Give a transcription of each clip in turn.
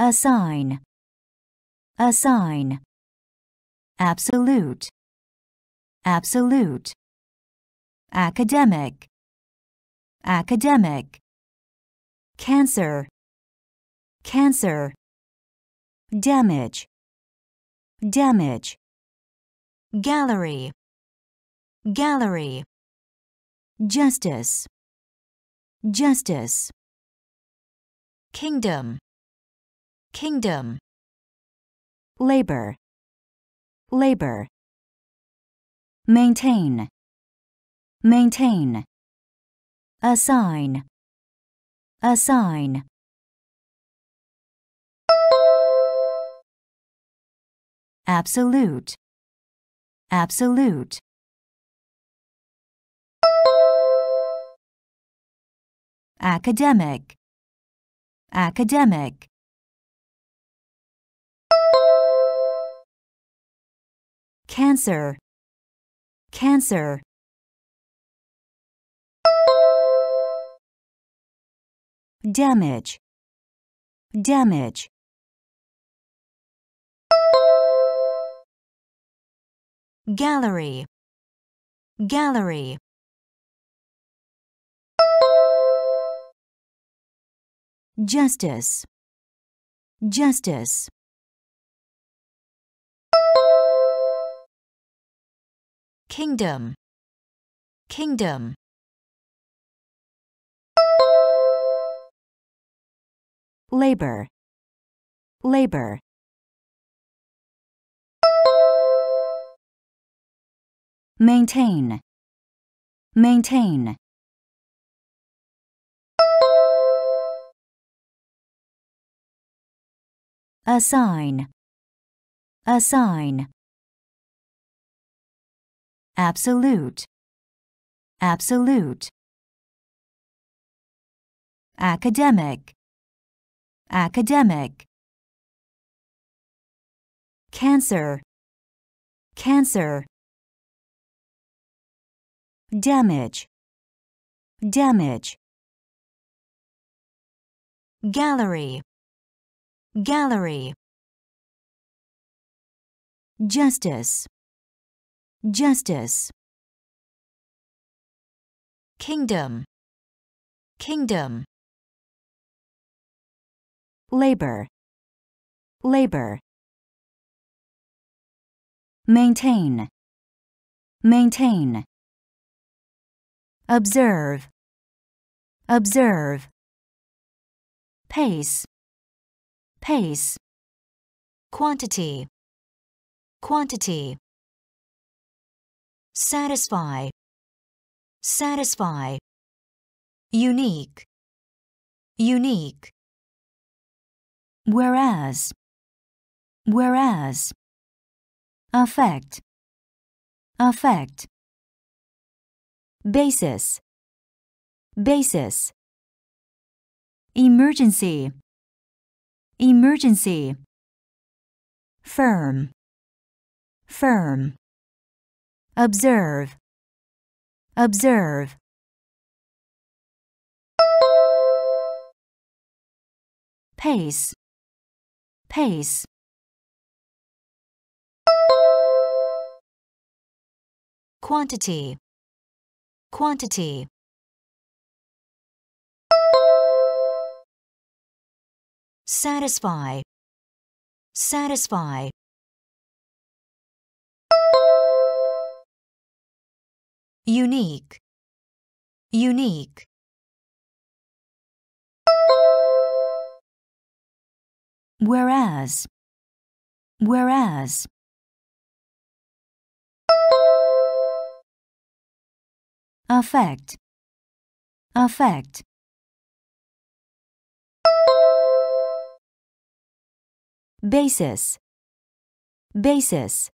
assign, assign, absolute, absolute, academic, academic, cancer, cancer, damage, damage, gallery, gallery, justice, justice, kingdom, kingdom, labor, labor, maintain, maintain, assign, assign. Absolute, absolute. Academic, academic. Cancer, cancer. Damage, damage. Gallery, gallery. Justice, justice. Kingdom, kingdom. Labor, labor. Maintain, maintain. Assign, assign. Absolute, absolute. Academic, academic. Cancer, cancer. Damage, damage. Gallery, gallery. Justice, justice. Kingdom, kingdom. Labor, labor. Maintain, maintain. Observe, observe. Pace, pace. Quantity, quantity. Satisfy, satisfy. Unique, unique. Whereas, whereas. Affect, affect. Basis, basis. Emergency, emergency. Firm, firm. Observe, observe. Pace, pace. Quantity, quantity. Satisfy, satisfy. Unique, unique. Whereas, whereas. Affect, affect. Basis, basis.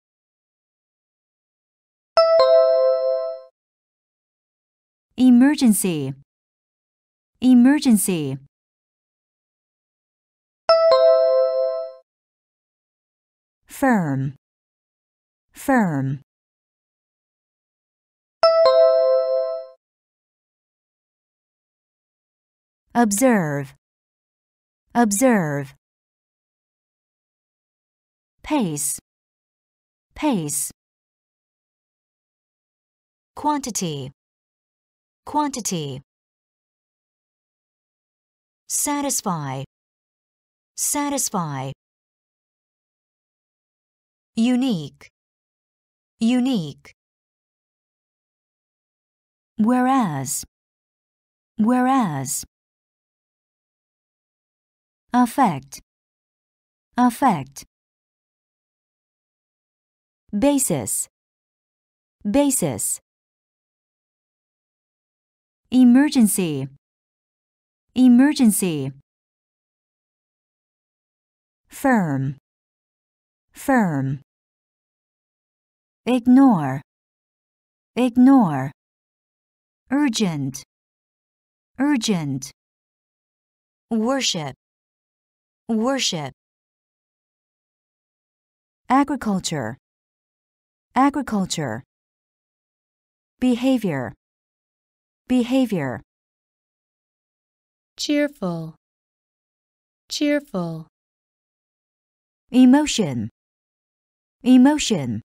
Emergency, emergency. Firm, firm. Observe, observe. pace, pace. Quantity, quantity. Satisfy, satisfy. Unique, unique. Whereas, whereas. Affect, affect. Basis, basis. Emergency, emergency. Firm, firm. Ignore, ignore. Urgent, urgent. Worship, worship. Agriculture, agriculture. Behavior, behavior. cheerful, cheerful, Emotion, emotion.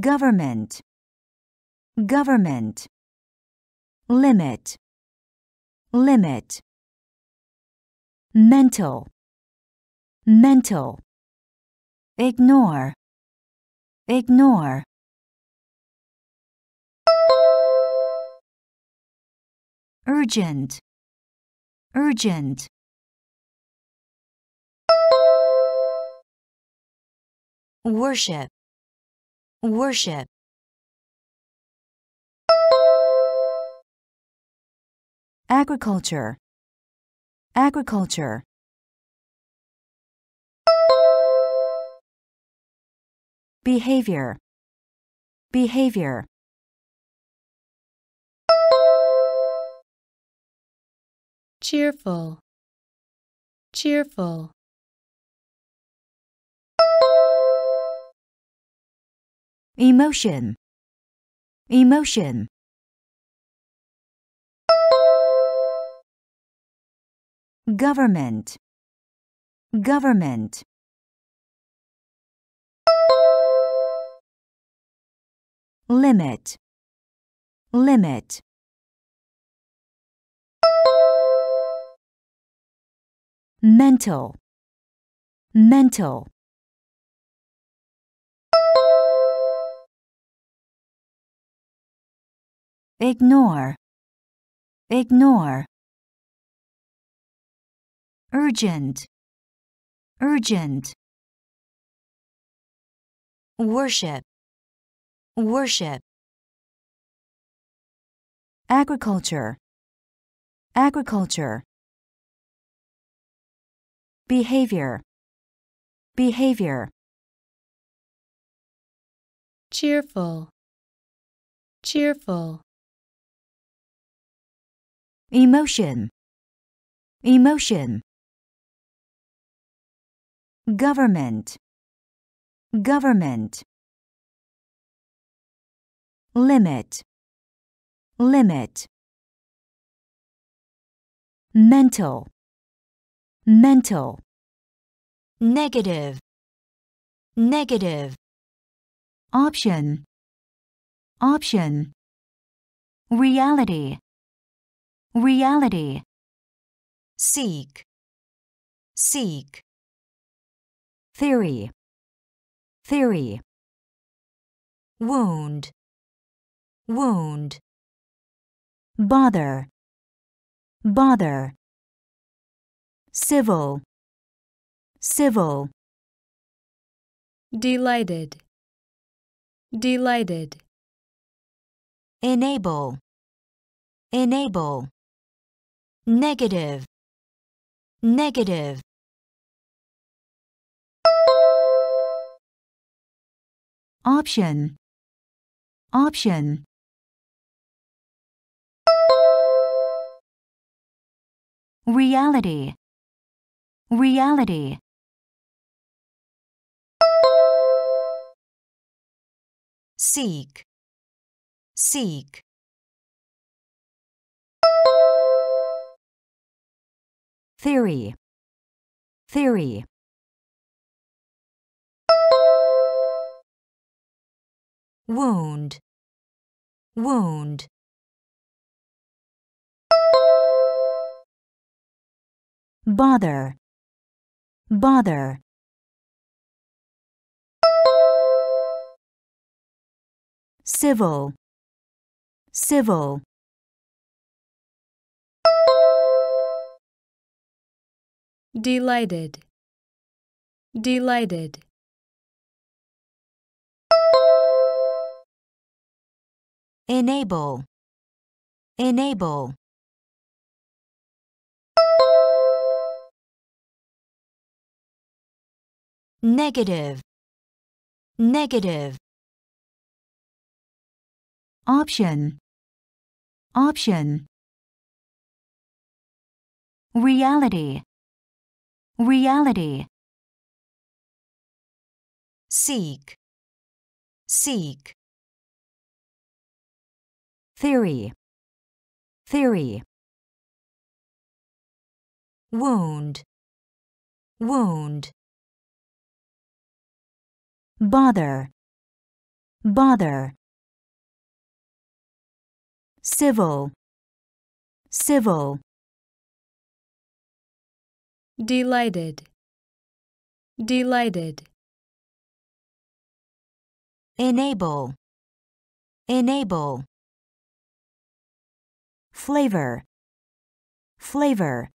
Government, government. Limit, limit. Mental, mental. Ignore, ignore. Urgent, urgent. Worship, worship. Agriculture, agriculture. Behavior, behavior. Cheerful, cheerful, Emotion, emotion. Government, government. Limit, limit. Mental, mental. Ignore, ignore. Urgent, urgent. Worship, worship. Agriculture, agriculture. Behavior, behavior. cheerful, cheerful, Emotion, emotion. Government, government. Limit, limit. Mental, mental. Negative, negative. Option, option. Reality, reality. Seek, seek. Theory, theory. Wound, wound. Bother, bother. Civil, civil. delighted, delighted, Enable, enable. Negative, negative. Option, option. Reality, Reality. Seek. Seek. Theory. Theory. Wound. Wound. Bother bother. Civil, civil. Delighted. Delighted. Enable, enable. Negative, negative. Option, option. Reality, reality. Seek, seek. Theory, theory. Wound, wound. Bother, bother. Civil, civil. Delighted. Delighted. Enable, enable. Flavor, flavor.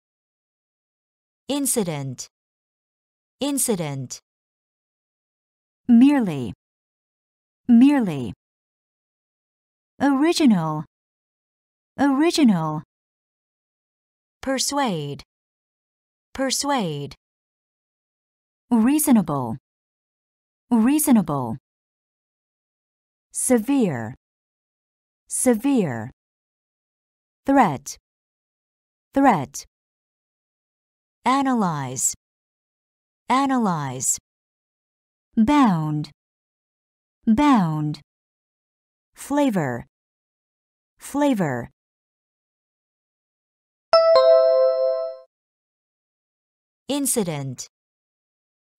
Incident, incident. Merely, merely. Original, original. Persuade, persuade. Reasonable, reasonable. Severe, severe. Threat, threat. Analyze, analyze. Bound, bound. Flavor, flavor. Incident,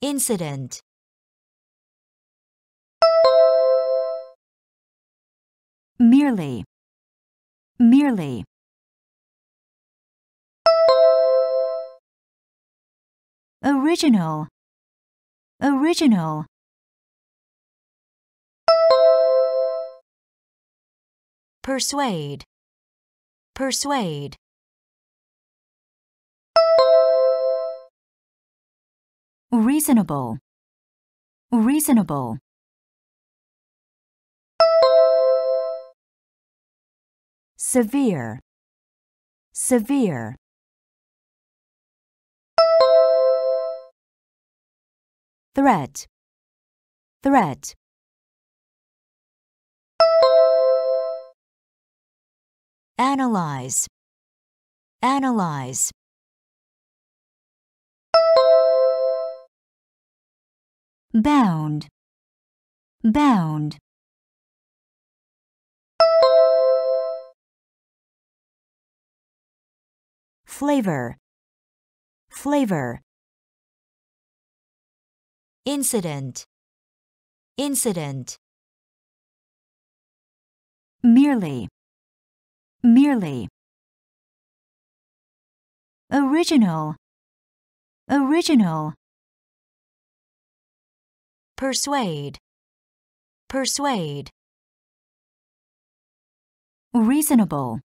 incident. Merely, merely. Original, original. Persuade, persuade. Reasonable, reasonable. Severe, severe. Threat, threat. Analyze, analyze. Bound, bound. Flavor, flavor. Incident, incident. Merely, merely. Original, original. Persuade, persuade. Reasonable,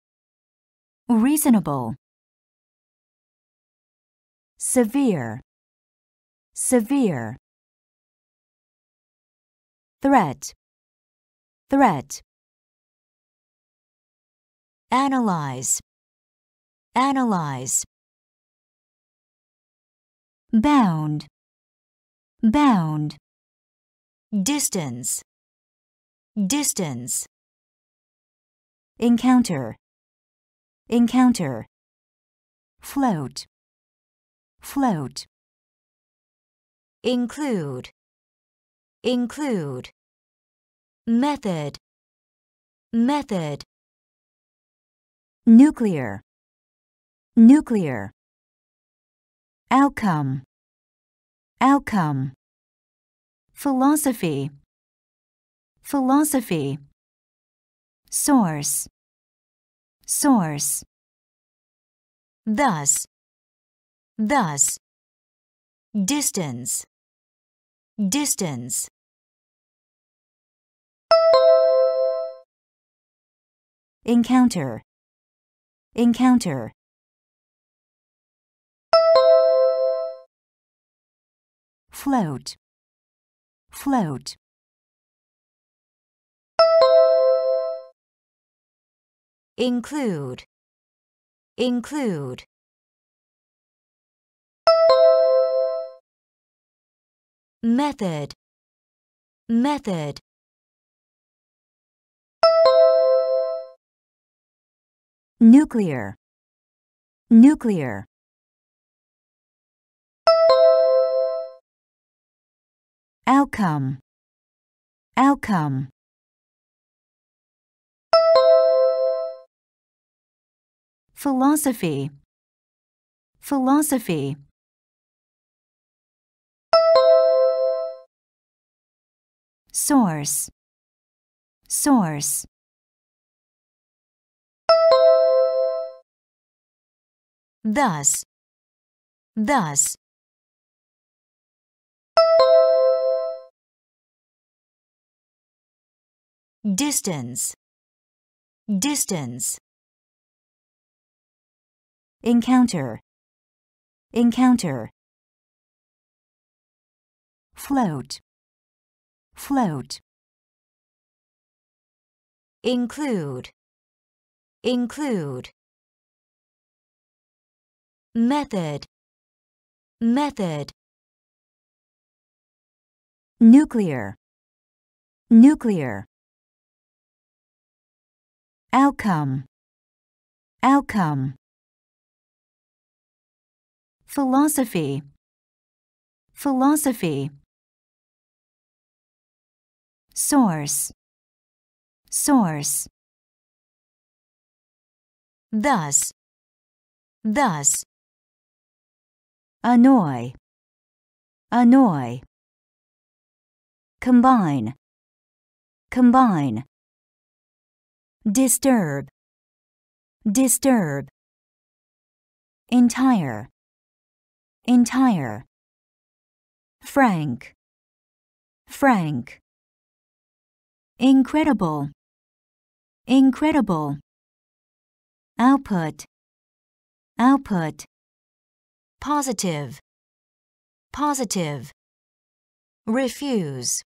reasonable. Severe, severe. Threat, threat. Analyze, analyze. Bound, bound. Distance, distance. Encounter, encounter. Float, float. Include, include. Method, method. Nuclear, nuclear. Outcome, outcome. Philosophy, philosophy, source, source. Thus, thus, distance, distance. Encounter, encounter. Float, float. Include, include. Method, method. Nuclear, nuclear. Outcome, outcome. Philosophy, philosophy. Source, source. Thus, thus. Distance, distance. Encounter, encounter. Float, float. Include, include. Method, method. Nuclear, nuclear. Outcome, outcome. Philosophy, philosophy. Source, source. Thus, thus. Annoy, annoy. Combine, combine. Disturb, disturb. Entire, entire. Frank, frank. Incredible, incredible. Output, output. Positive, positive. Refuse,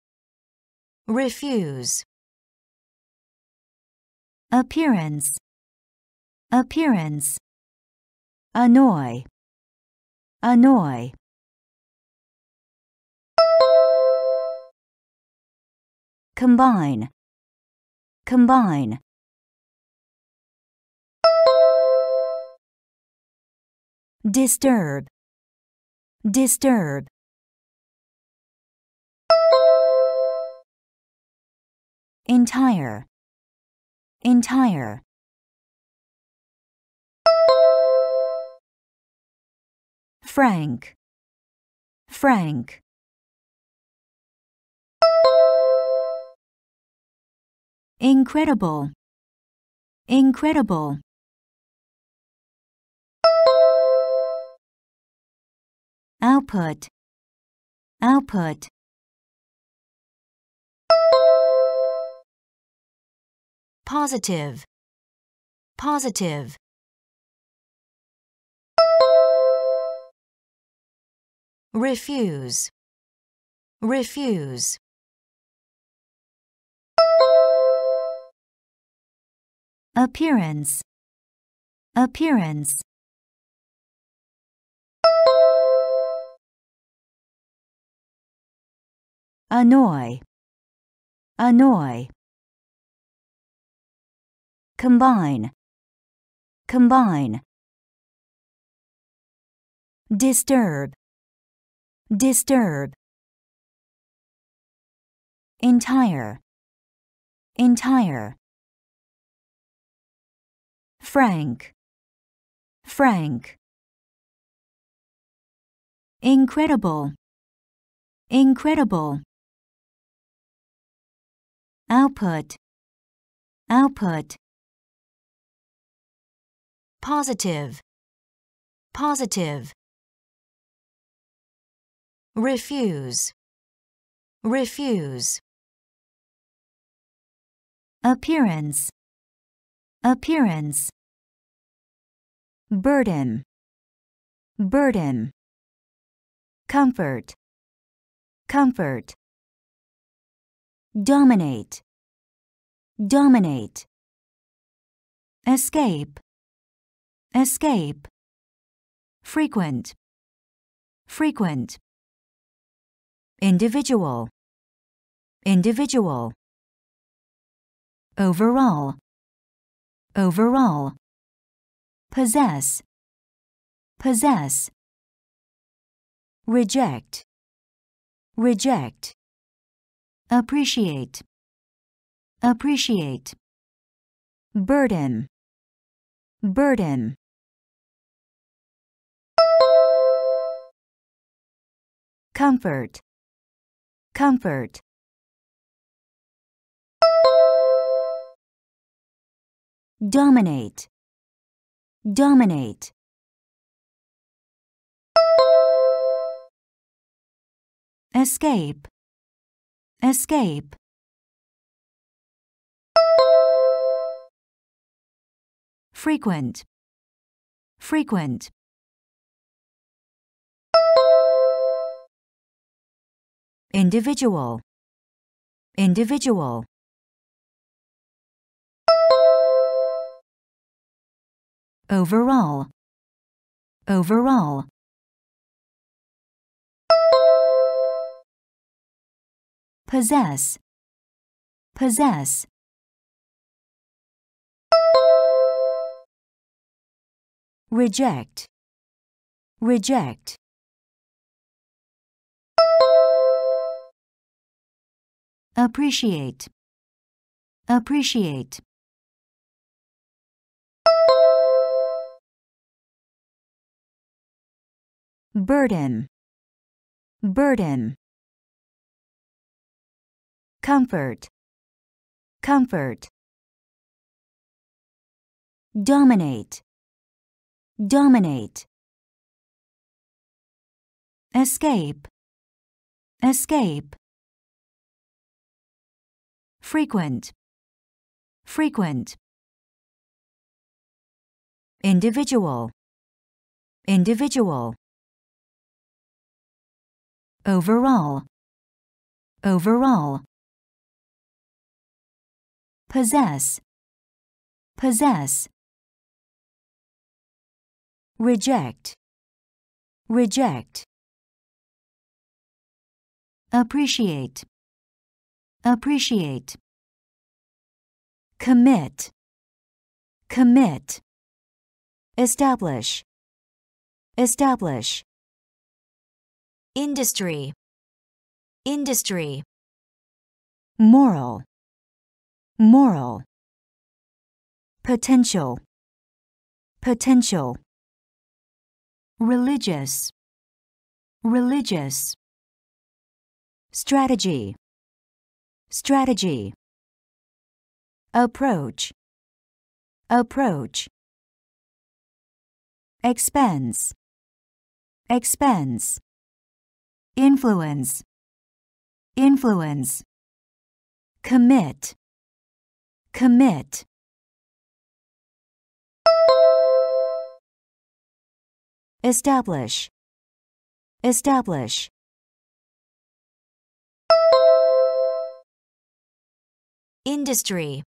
refuse. Appearance, appearance. Annoy, annoy. Combine, combine. Disturb, disturb. Entire, entire. Frank, frank. Incredible, incredible. Output, output. Positive, positive. Refuse, refuse. Appearance, appearance. Annoy, annoy. Combine, combine. Disturb, disturb. Entire, entire. Frank, frank. Incredible, incredible. Output, output. Positive, positive. Refuse, refuse. Appearance, appearance. Burden, burden. Comfort, comfort. Dominate, dominate. Escape, escape. Frequent, frequent. Individual, individual. Overall, overall. Possess, possess. Reject, reject. Appreciate, appreciate. Burden, burden. Comfort, comfort. Dominate, dominate. Escape, escape. Frequent, frequent. Individual, individual. Overall, overall. Possess, possess. Reject, reject. Appreciate, appreciate. Burden, burden. Comfort, comfort. Dominate, dominate. Escape, escape. Frequent, frequent. Individual, individual. Overall, overall. Possess, possess. Reject, reject. Appreciate, appreciate. Commit, commit. Establish, establish. Industry, industry. Moral, moral. Potential, potential. Religious, religious. Strategy, strategy. Approach, approach. Expense, expense. Influence, influence. Commit, commit. Establish, establish. Industry,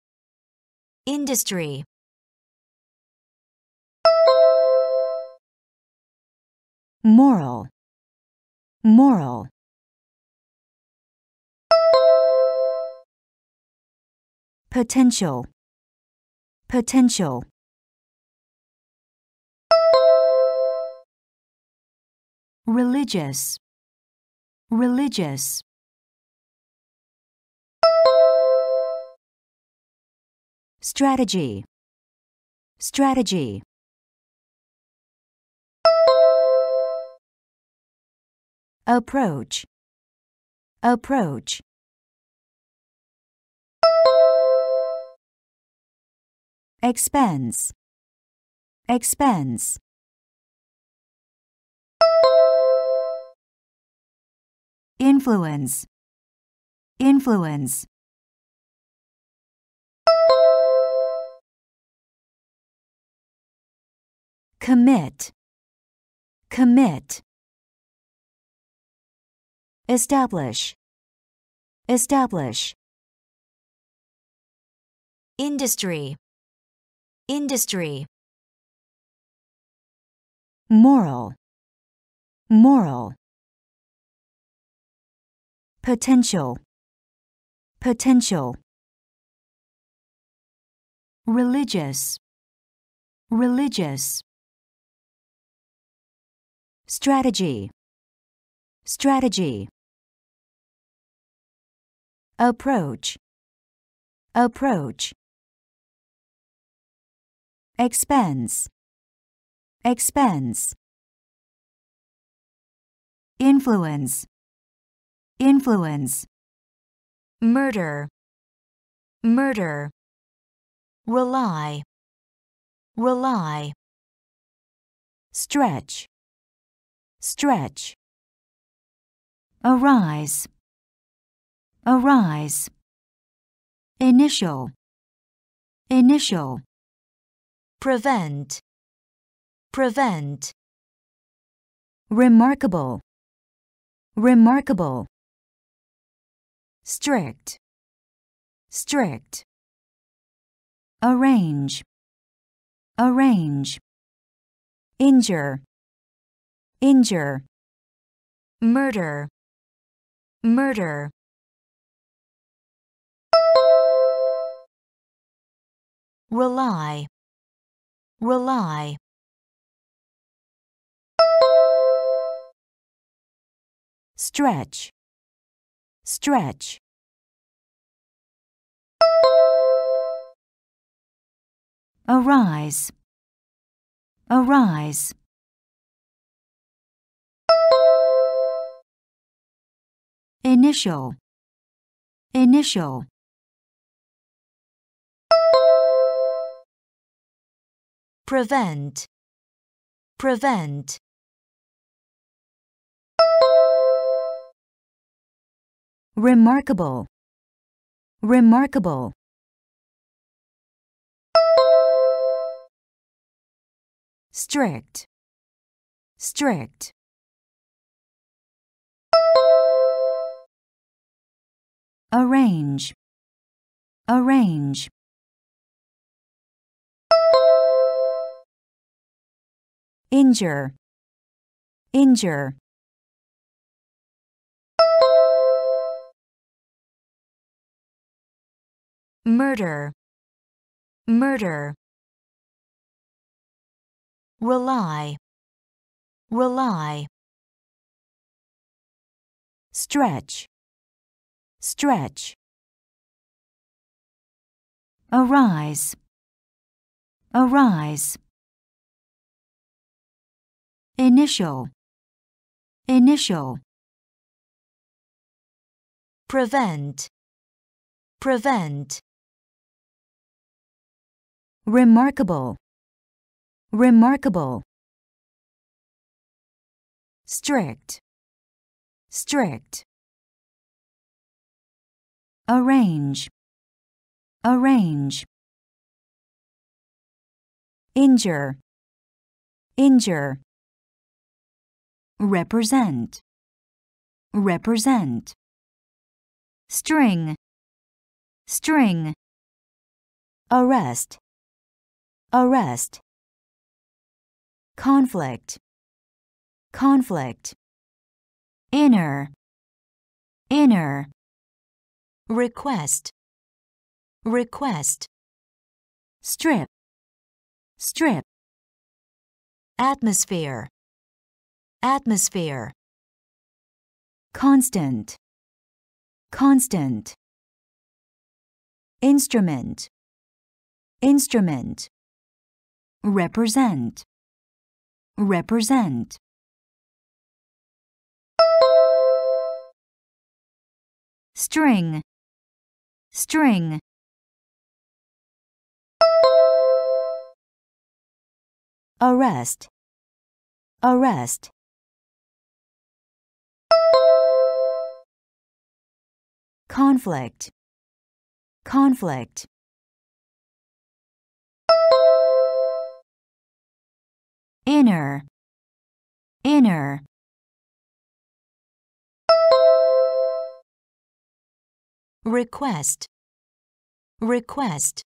industry. Moral, moral. Potential, potential. Religious, religious. Strategy, strategy. Approach, approach. Expense, expense. Influence, influence. Commit, commit. Establish, establish. Industry, industry. Moral, moral. Potential, potential. Religious, religious. Strategy, strategy. Approach, approach. Expense, expense. Influence, influence. Murder, murder. Rely, rely. Stretch, stretch. Arise, arise. Initial, initial. Prevent, prevent. Remarkable, remarkable. Strict, strict. Arrange, arrange. Injure, injure. Murder, murder. Rely, rely. Stretch, stretch. Arise, arise. Initial, initial. Prevent, prevent. Remarkable, remarkable. Strict, strict. Arrange, arrange. Injure, injure. Murder, murder. Rely, rely. Stretch, stretch. Arise, arise. Initial, initial. Prevent, prevent. Remarkable, remarkable. Strict, strict. Arrange, arrange. Injure, injure. Represent, represent. String, string. Arrest, arrest. Conflict, conflict. Inner, inner. Request, request. Strip, strip. Atmosphere, atmosphere. Constant, constant. Instrument, instrument. Represent, represent. String, string. arrest, arrest. Conflict, conflict. Inner, inner. Request, request.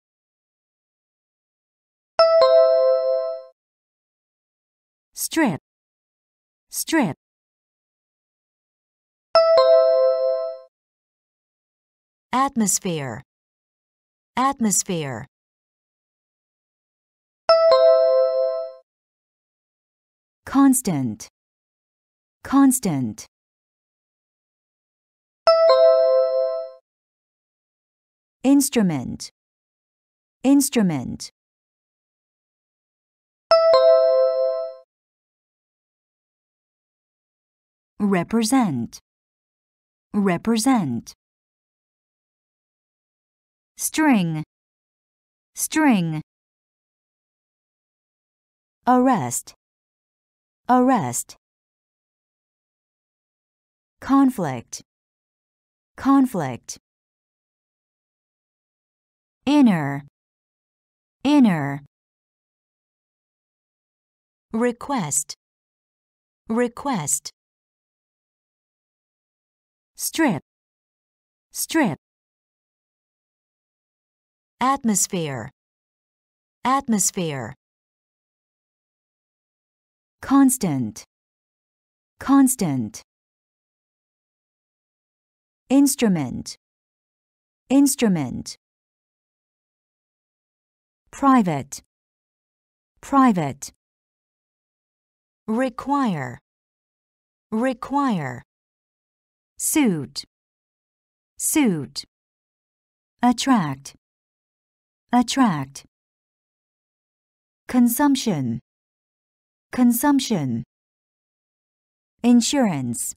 Strip, strip. Atmosphere, atmosphere. Constant, constant. Instrument, instrument. Represent, represent. String, string. Arrest, arrest. Conflict, conflict. Inner, inner. Request, request. Strip, strip. Atmosphere, atmosphere. Constant, constant. Instrument, instrument. Private, private. Require, require. Suit, suit. Attract, attract. Consumption, consumption. Insurance,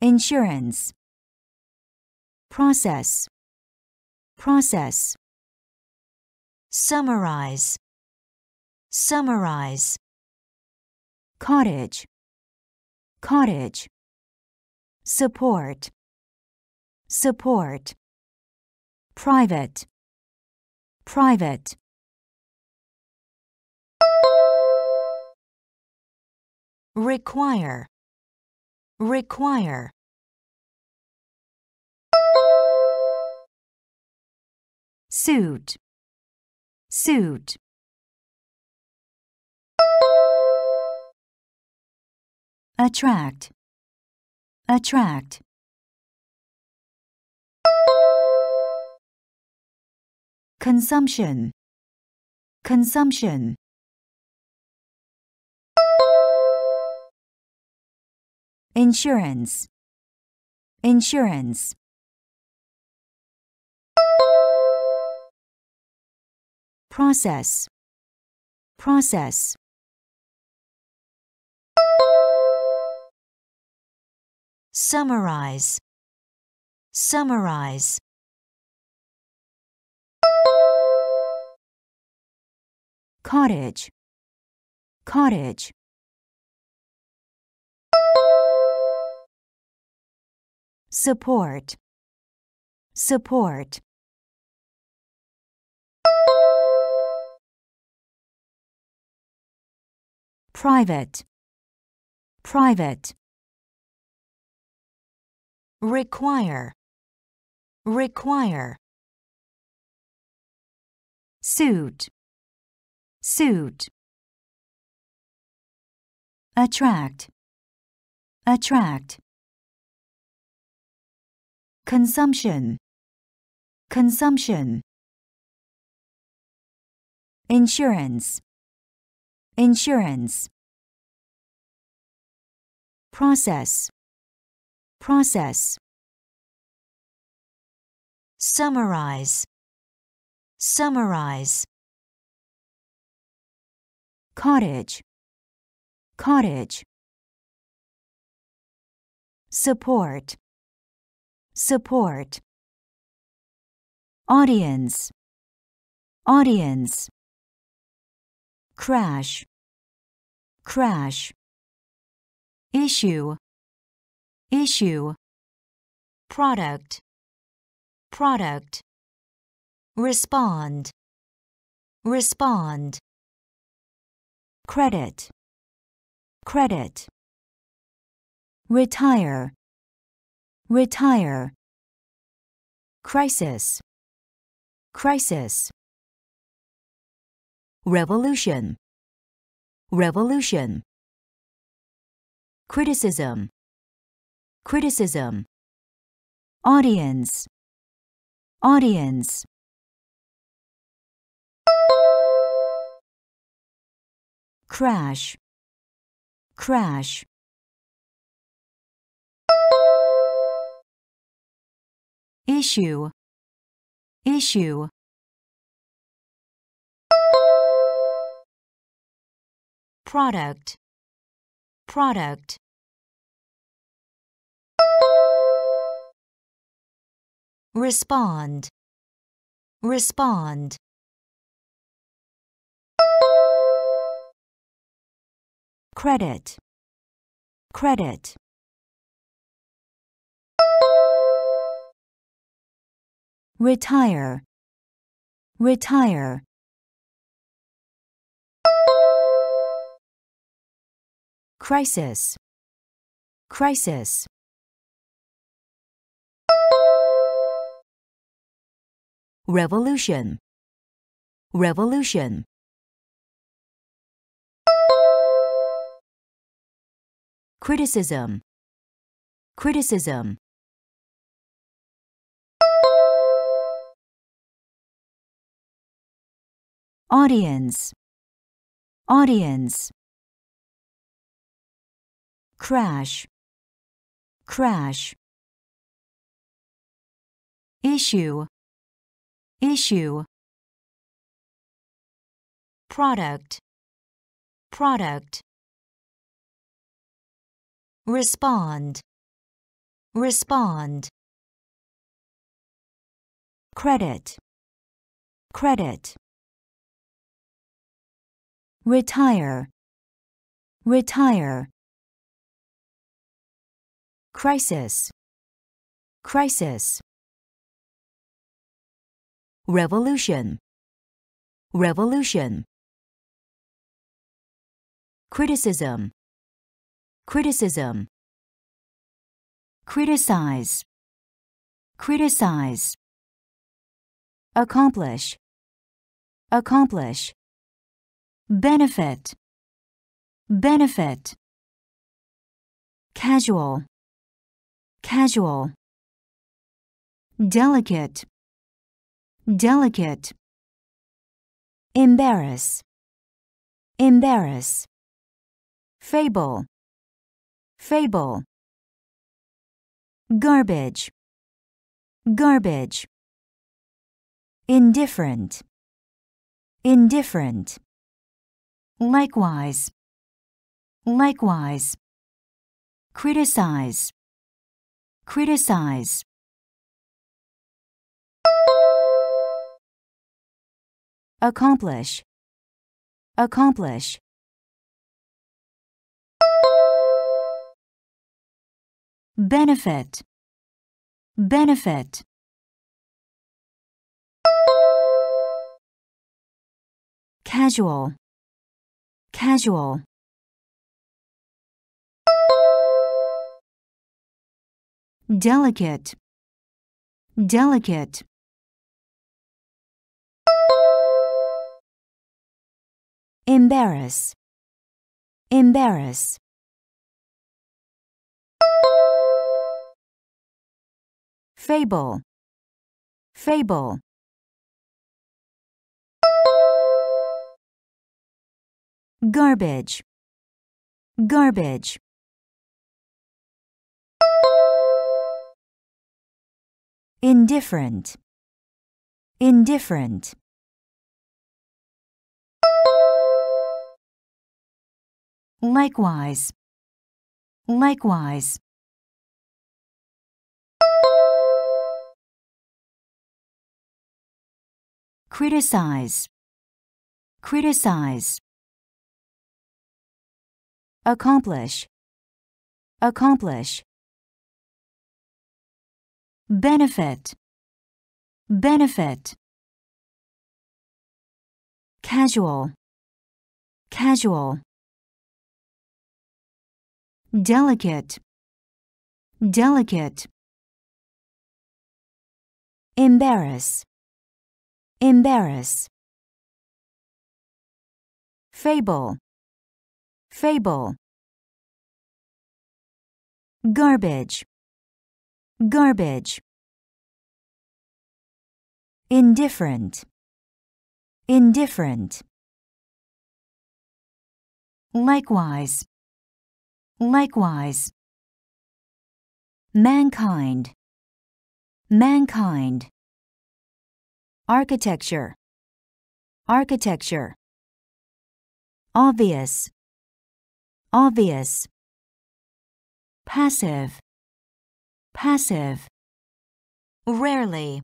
insurance. Process, process. Summarize, summarize. Cottage, cottage. Support, support. Private, private. Require, require. Suit, suit. Attract, attract. Consumption, consumption. Insurance, insurance. Process, process. Summarize, summarize. Cottage, cottage. Support, support. Private, private. Require, require. Suit, suit. Attract, attract. Consumption, consumption. Insurance, insurance. Process, process. Summarize, summarize. Cottage, cottage. Support, support. Audience, audience. Crash, crash, issue, issue, product, product, respond, respond, credit, credit, retire, retire, crisis, crisis, revolution, revolution, criticism, criticism, audience, audience. Crash, crash. Issue, issue. Product, product. Respond, respond. Credit, credit. Retire, retire. Crisis, crisis. Revolution, revolution. Criticism, criticism. Audience, audience. Crash, crash. Issue, issue. Product, product. Respond, respond. Credit, credit. Retire, retire. Crisis, crisis. Revolution, revolution. Criticism, criticism. Criticize, criticize. Accomplish, accomplish. Benefit, benefit. Casual, casual. Delicate, delicate. Embarrass, embarrass. Fable, fable. Garbage, garbage. Indifferent, indifferent. Likewise, likewise. Criticize, criticize. Accomplish, accomplish. Benefit, benefit. Casual, casual. Delicate, delicate. Embarrass, embarrass. Fable, fable. Garbage, garbage. Indifferent, indifferent. Likewise, likewise. Criticize, criticize. accomplish, accomplish. Benefit, benefit. Casual, casual. Delicate, delicate. Embarrass, embarrass. Fable, fable. Garbage, garbage. Indifferent, indifferent. Likewise, likewise. Mankind, mankind. Architecture, architecture. Obvious, obvious. Passive, passive. Rarely,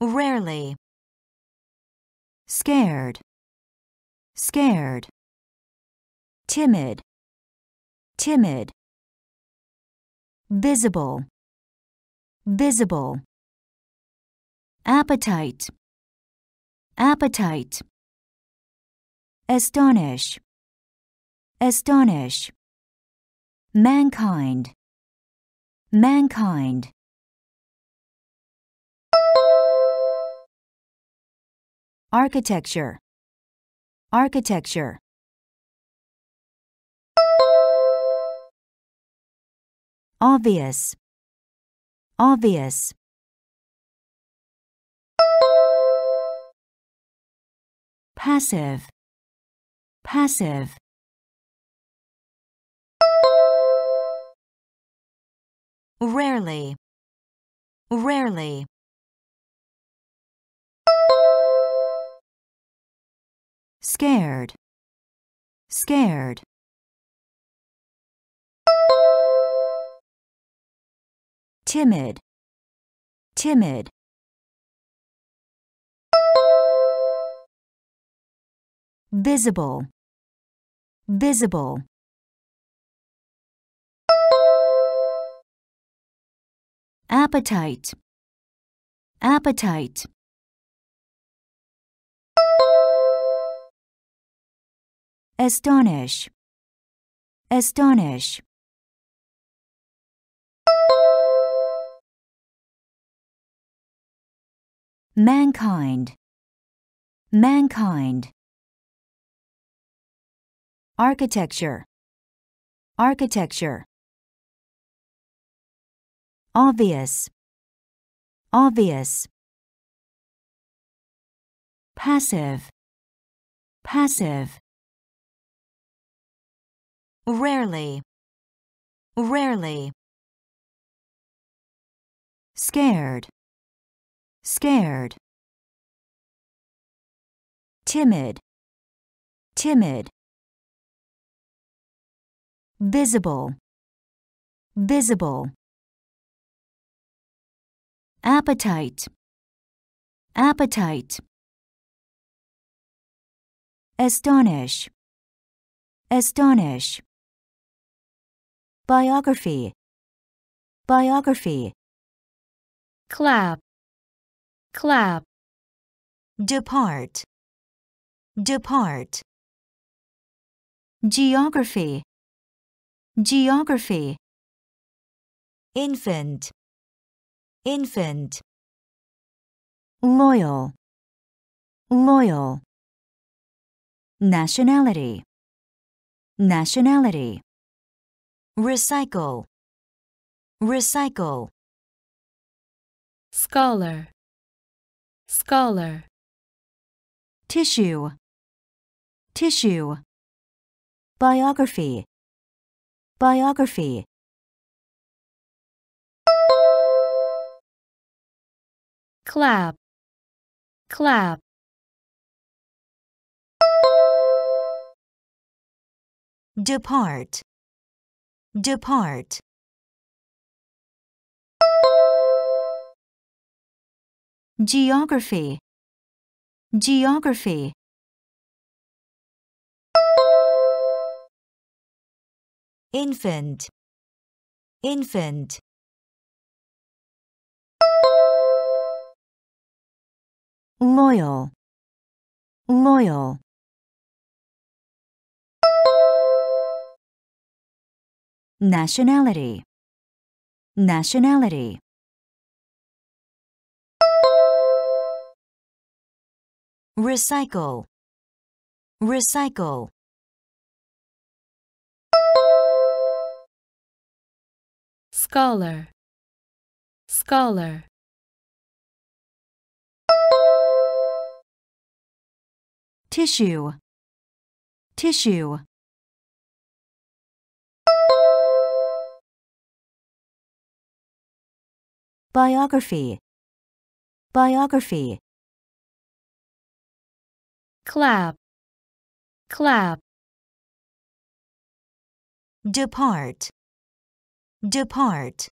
rarely. Scared, scared. Timid, timid. Visible, visible. Appetite, appetite. Astonish, astonish. Mankind, mankind. Architecture, architecture. Obvious, obvious. Passive, passive. Rarely, rarely. Scared, scared. Timid, timid. Visible, visible. Appetite, appetite. Astonish, astonish. Mankind, mankind. Architecture, architecture. Obvious, obvious. Passive, passive. Rarely, rarely. Scared, scared. Timid, timid. Visible, visible. Appetite, appetite. Astonish, astonish. Biography, biography. clap, clap, Depart, depart. Geography, geography. Infant, infant. Loyal, loyal. Nationality, nationality. Recycle, recycle. scholar, scholar, Tissue, tissue. Biography, biography. clap, clap, Depart, depart. Geography, geography. Infant, infant. Loyal, loyal. Nationality, nationality. Recycle, recycle. Scholar, scholar, Tissue, tissue. Biography, biography. clap, clap, Depart, depart.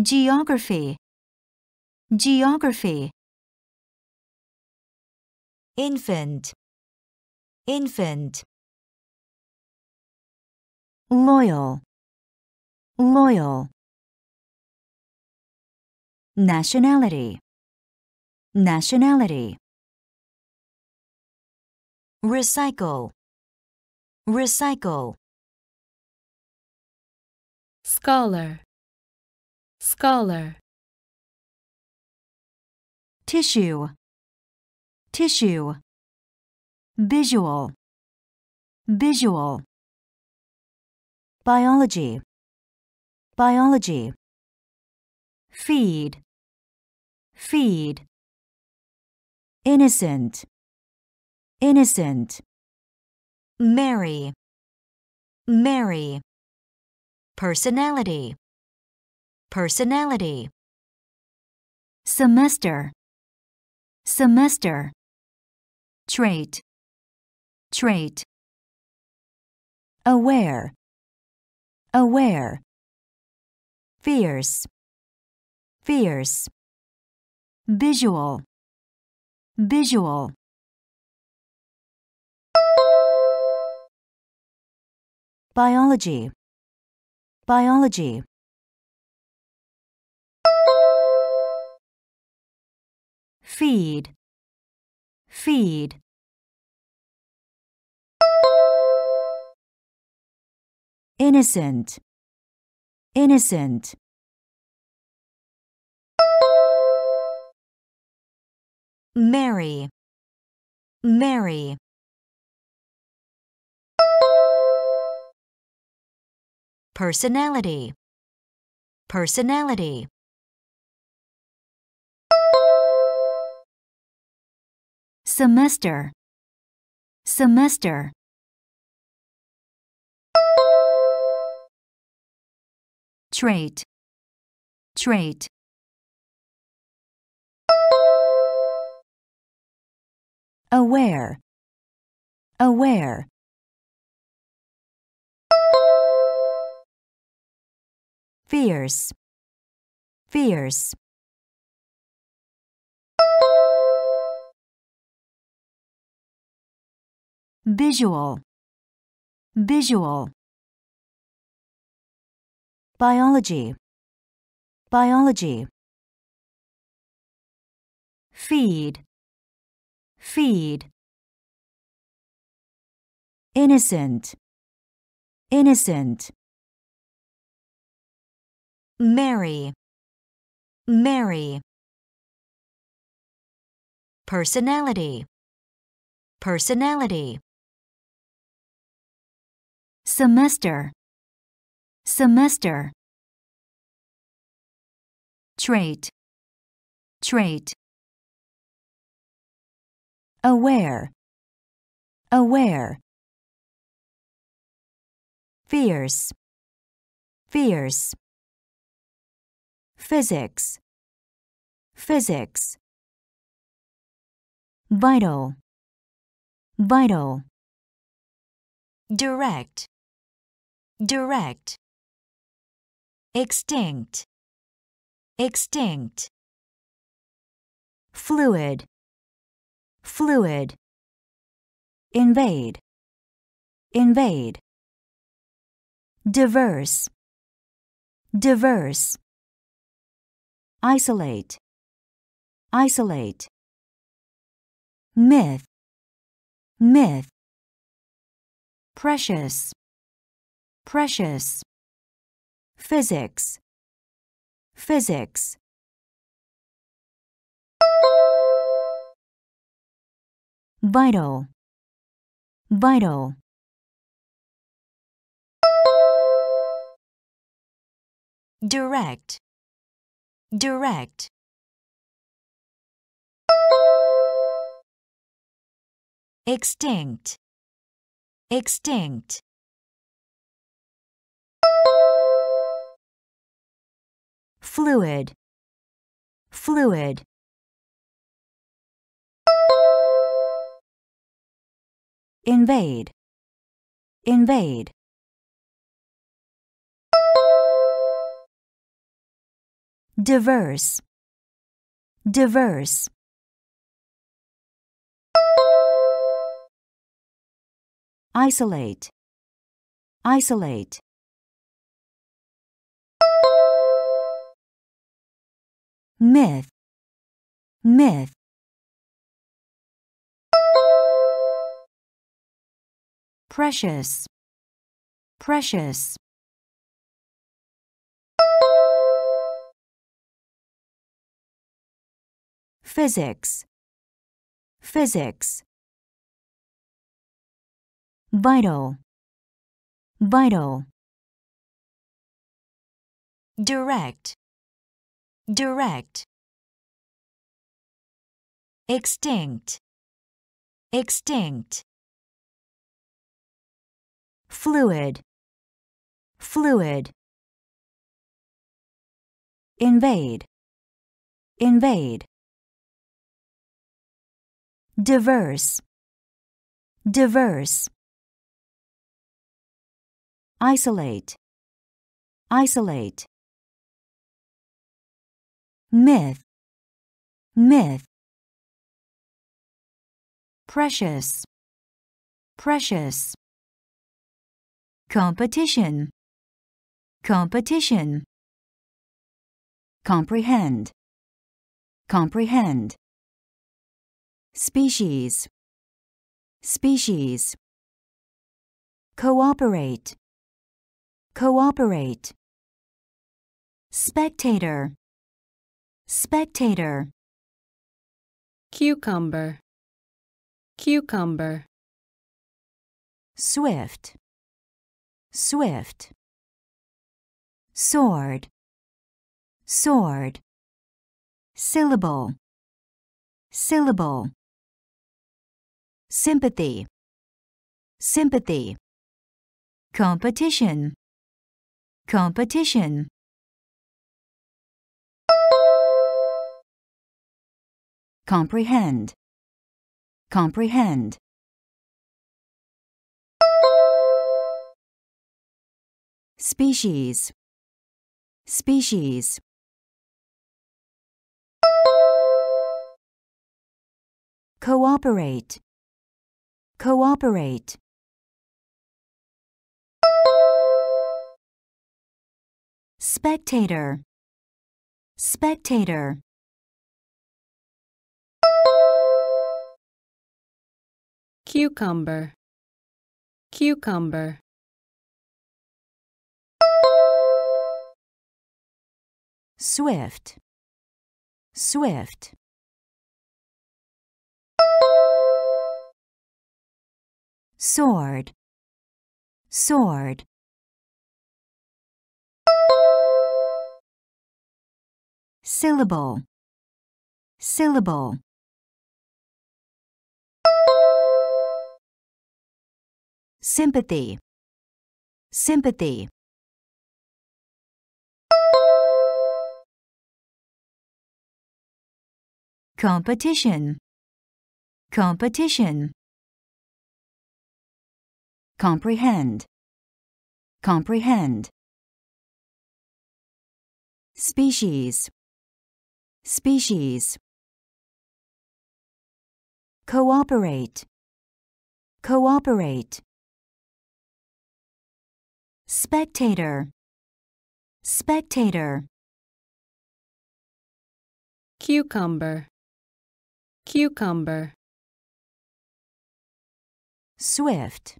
Geography, geography. Infant, infant. Loyal, loyal. Nationality, nationality. Recycle, recycle. Scholar, scholar, Tissue, tissue. Visual, visual. Biology, biology. Feed, feed. Innocent, innocent. Mary, marry. Personality, personality. Semester, semester. Trait, trait. Aware, aware. Fierce, fierce. Visual, visual. Biology, biology. Feed, feed. Innocent, innocent. Mary marry. Personality, personality. Semester, semester. Trait, trait. Aware, aware. Fierce, fierce. Visual, visual. Biology, biology. Feed, feed. Innocent, innocent. Marry, Mary. Personality, personality. Semester, semester. Trait, trait. Aware, aware. Fierce, fierce. Physics, physics. Vital, vital. Direct, direct. Extinct, extinct. Fluid, fluid. Invade, invade. diverse, diverse. Isolate, isolate. Myth, myth. Precious, precious. Physics, physics. Vital, vital. Direct, direct. Extinct, extinct. Fluid, fluid. Invade, invade. Diverse, diverse. Isolate, isolate. Myth, myth. Precious, precious. Physics, physics. Vital, vital. Direct, direct. Extinct, extinct. Fluid, fluid. Invade, invade. Diverse, diverse. Isolate, isolate. Myth, myth. Precious, precious. Competition, competition. Comprehend, comprehend. Species, species. Cooperate, cooperate. Spectator, spectator. cucumber, cucumber, Swift, swift. Sword, sword. Syllable, syllable. Sympathy, sympathy. Competition, competition. Comprehend, comprehend. Species, species. Cooperate, cooperate. Spectator, spectator. cucumber, cucumber. Swift, swift. Sword, sword. Syllable, syllable. Sympathy, sympathy. Competition, competition. Comprehend, comprehend. Species, species. Cooperate, cooperate. spectator, spectator, cucumber, cucumber, swift,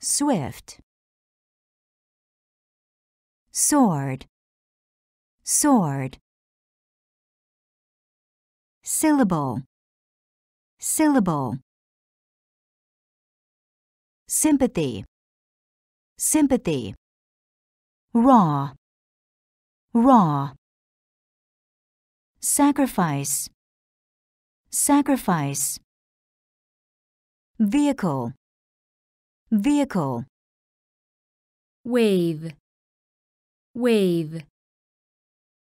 swift, sword, sword, syllable, syllable, sympathy, sympathy, raw, raw, sacrifice, sacrifice, vehicle, vehicle, wave, wave,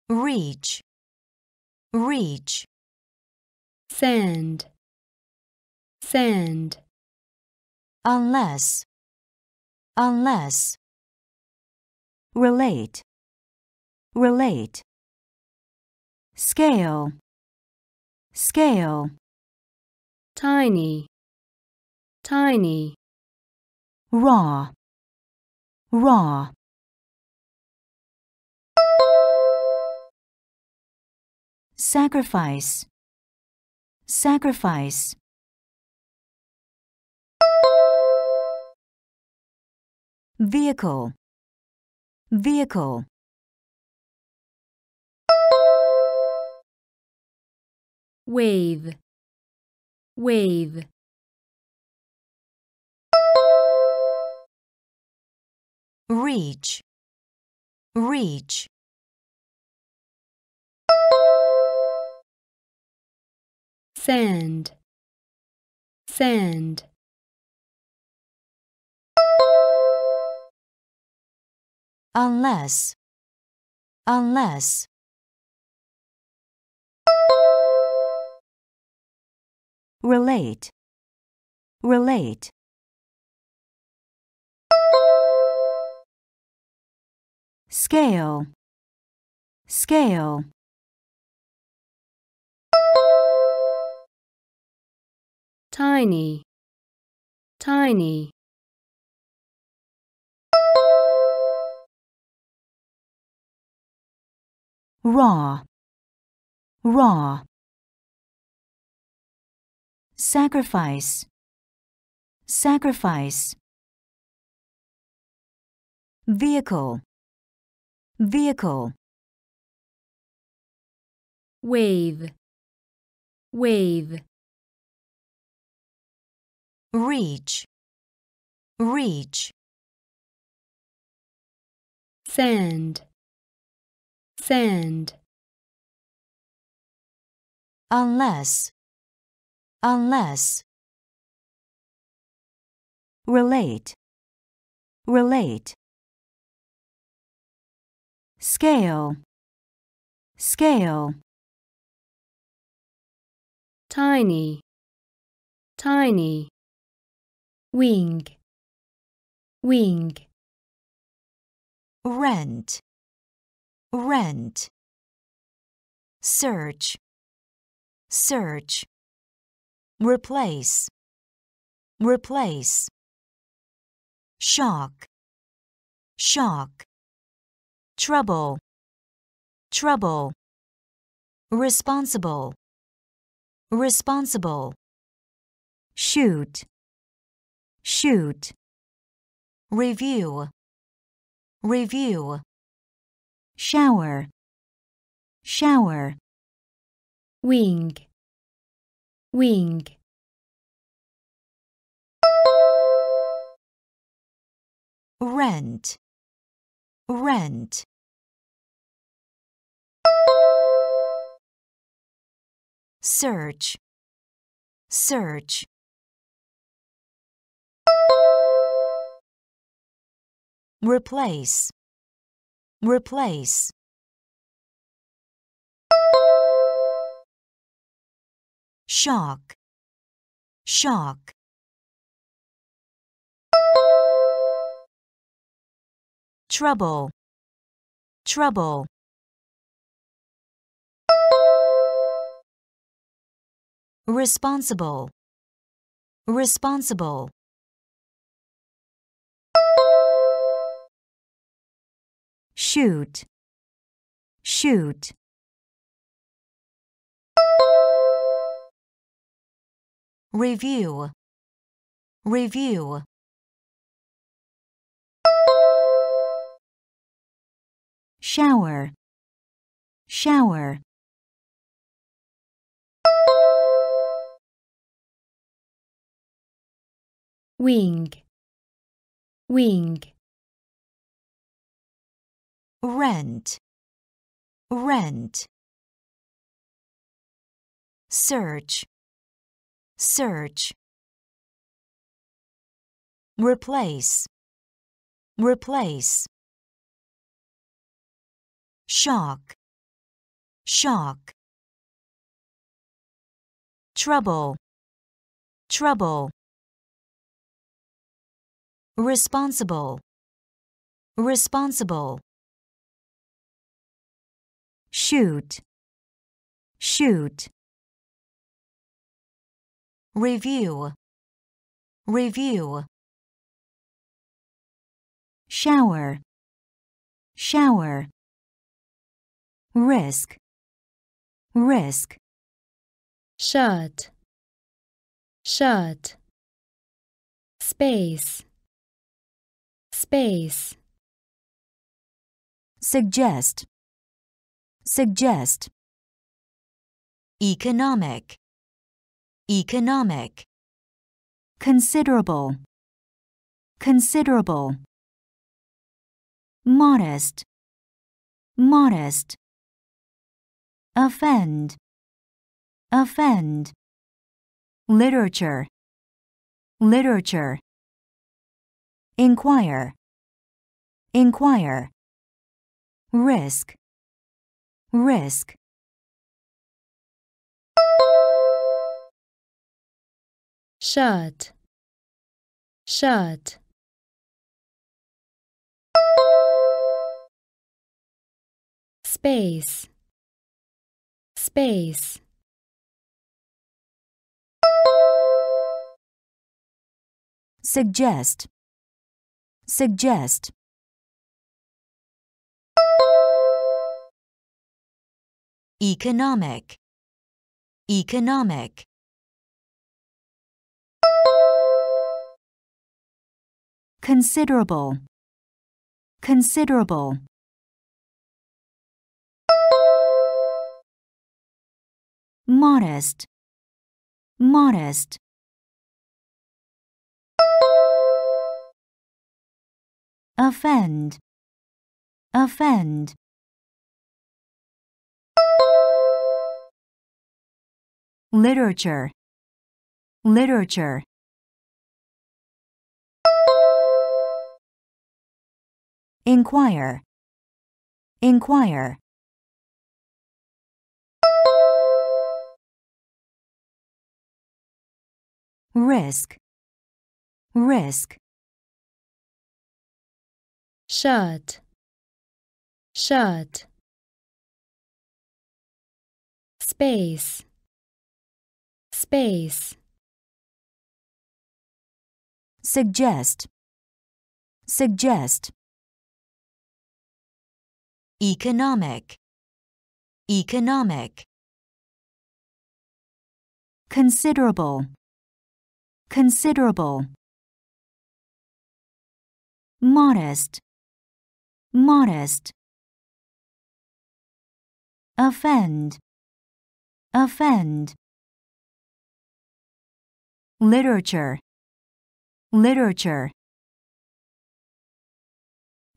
reach, reach, sand, sand, unless, unless, relate, relate, scale, scale, tiny, tiny, raw, raw. Sacrifice, sacrifice. Vehicle, vehicle. wave, wave, reach, reach, sand, sand, unless, unless, relate, relate, scale, scale, tiny, tiny, raw, raw, sacrifice, sacrifice, vehicle, vehicle, wave, wave, reach, reach, sand, sand, unless, unless, relate, relate, scale, scale, tiny, tiny, wing, wing, rent, rent, search, search, replace, replace, shock, shock, trouble, trouble, responsible, responsible, shoot, shoot, review, review, shower, shower, wing, wing, rent, rent, search, search, replace, replace, shock, shock, trouble, trouble, responsible, responsible, shoot, shoot. Review, review. Shower, shower. wing, wing, rent, rent. Search, search. Replace, replace. Shock, shock. Trouble, trouble. Responsible, responsible. Shoot, shoot. Review, review. Shower, shower. Risk, risk. shut, shut. Space, space, Suggest, suggest. Economic, economic. Considerable, considerable. Modest, modest. Offend, offend. Literature, literature. Inquire, inquire. Risk, risk. shut, shut. Space, space. Suggest, suggest. Economic, economic. Considerable, considerable. Modest, modest. Offend, offend. Literature, literature. Inquire, inquire. Risk, risk. shut, shut. Space, space. Suggest, suggest. Economic, economic. Considerable, considerable. Modest, modest. Offend, offend. Literature, literature.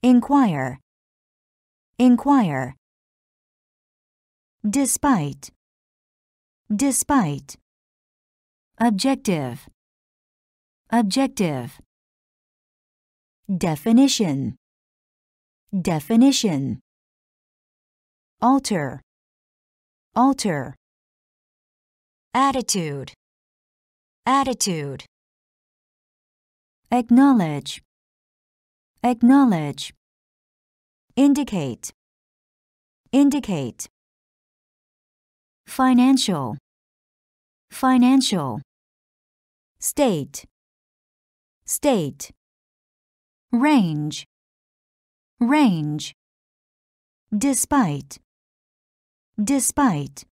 Inquire, inquire. Despite, despite. Objective, objective. Definition, definition. Alter, alter. Attitude, attitude. Acknowledge, acknowledge. Indicate, indicate. Financial, financial. State, state. Range, range. despite, despite.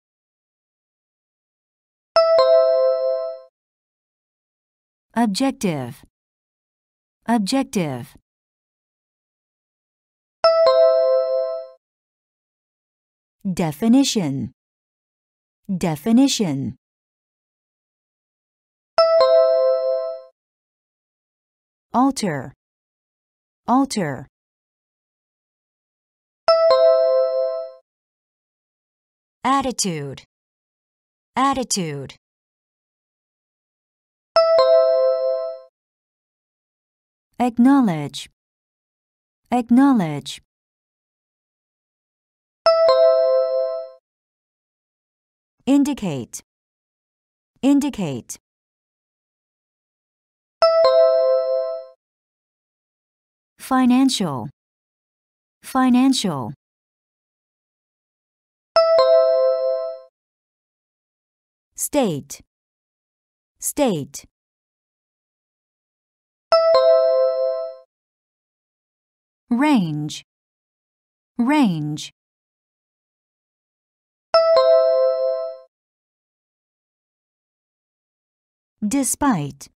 Objective, objective. Definition, definition. Alter, alter. Attitude, attitude. Acknowledge, acknowledge. Indicate, indicate. Financial, financial. State, state. Range, range. Despite,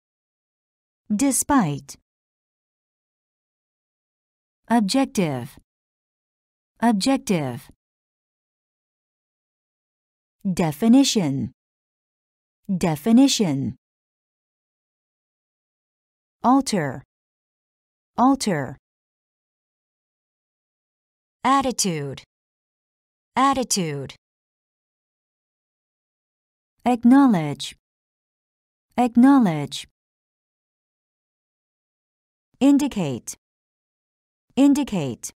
despite. Objective, objective. Definition, definition. Alter, alter. Attitude, attitude. Acknowledge, acknowledge. Indicate, indicate.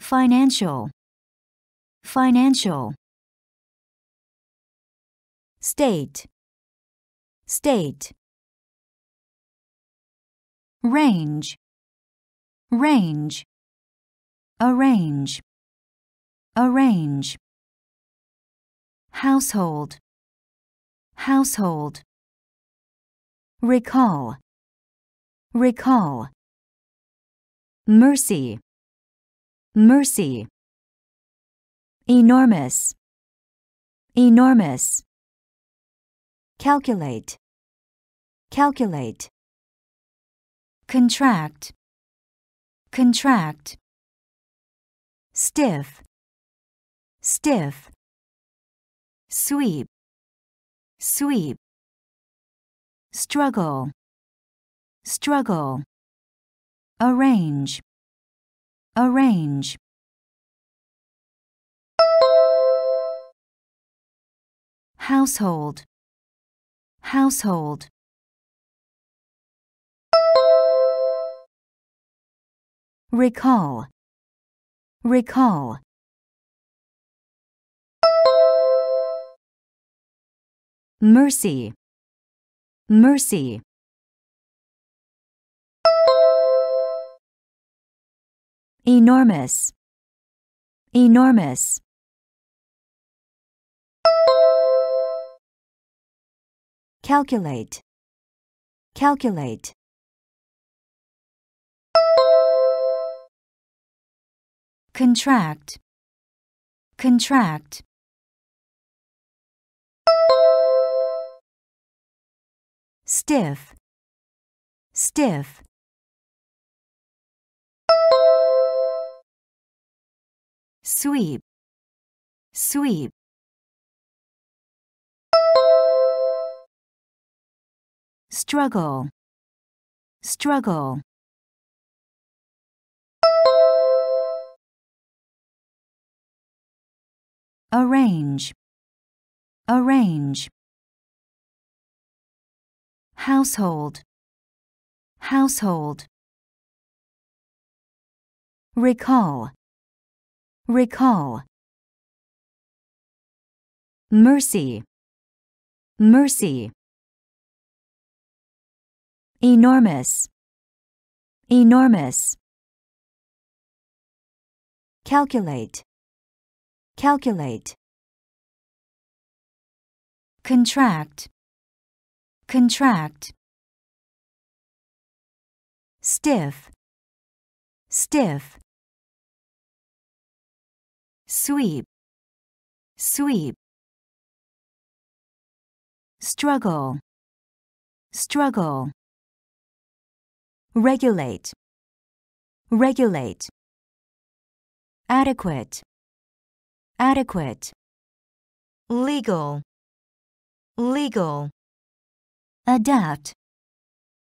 Financial, financial. State, state. Range, range. Arrange, arrange. Household, household. Recall, recall. Mercy, mercy. Enormous, enormous. Calculate, calculate. Contract, contract. Stiff, stiff. Sweep, sweep. Struggle, struggle. Arrange, arrange. Household, household. Recall, recall. Mercy, mercy. Enormous, enormous. Calculate, calculate. Contract, contract. Stiff, stiff. Sweep, sweep. Struggle, struggle. Arrange, arrange. Household, household. Recall, recall. Mercy, mercy. Enormous, enormous. Calculate, calculate. Contract, contract. Stiff, stiff. Sweep, sweep. Struggle, struggle. Regulate, regulate. Adequate, adequate. Legal, legal. Adapt,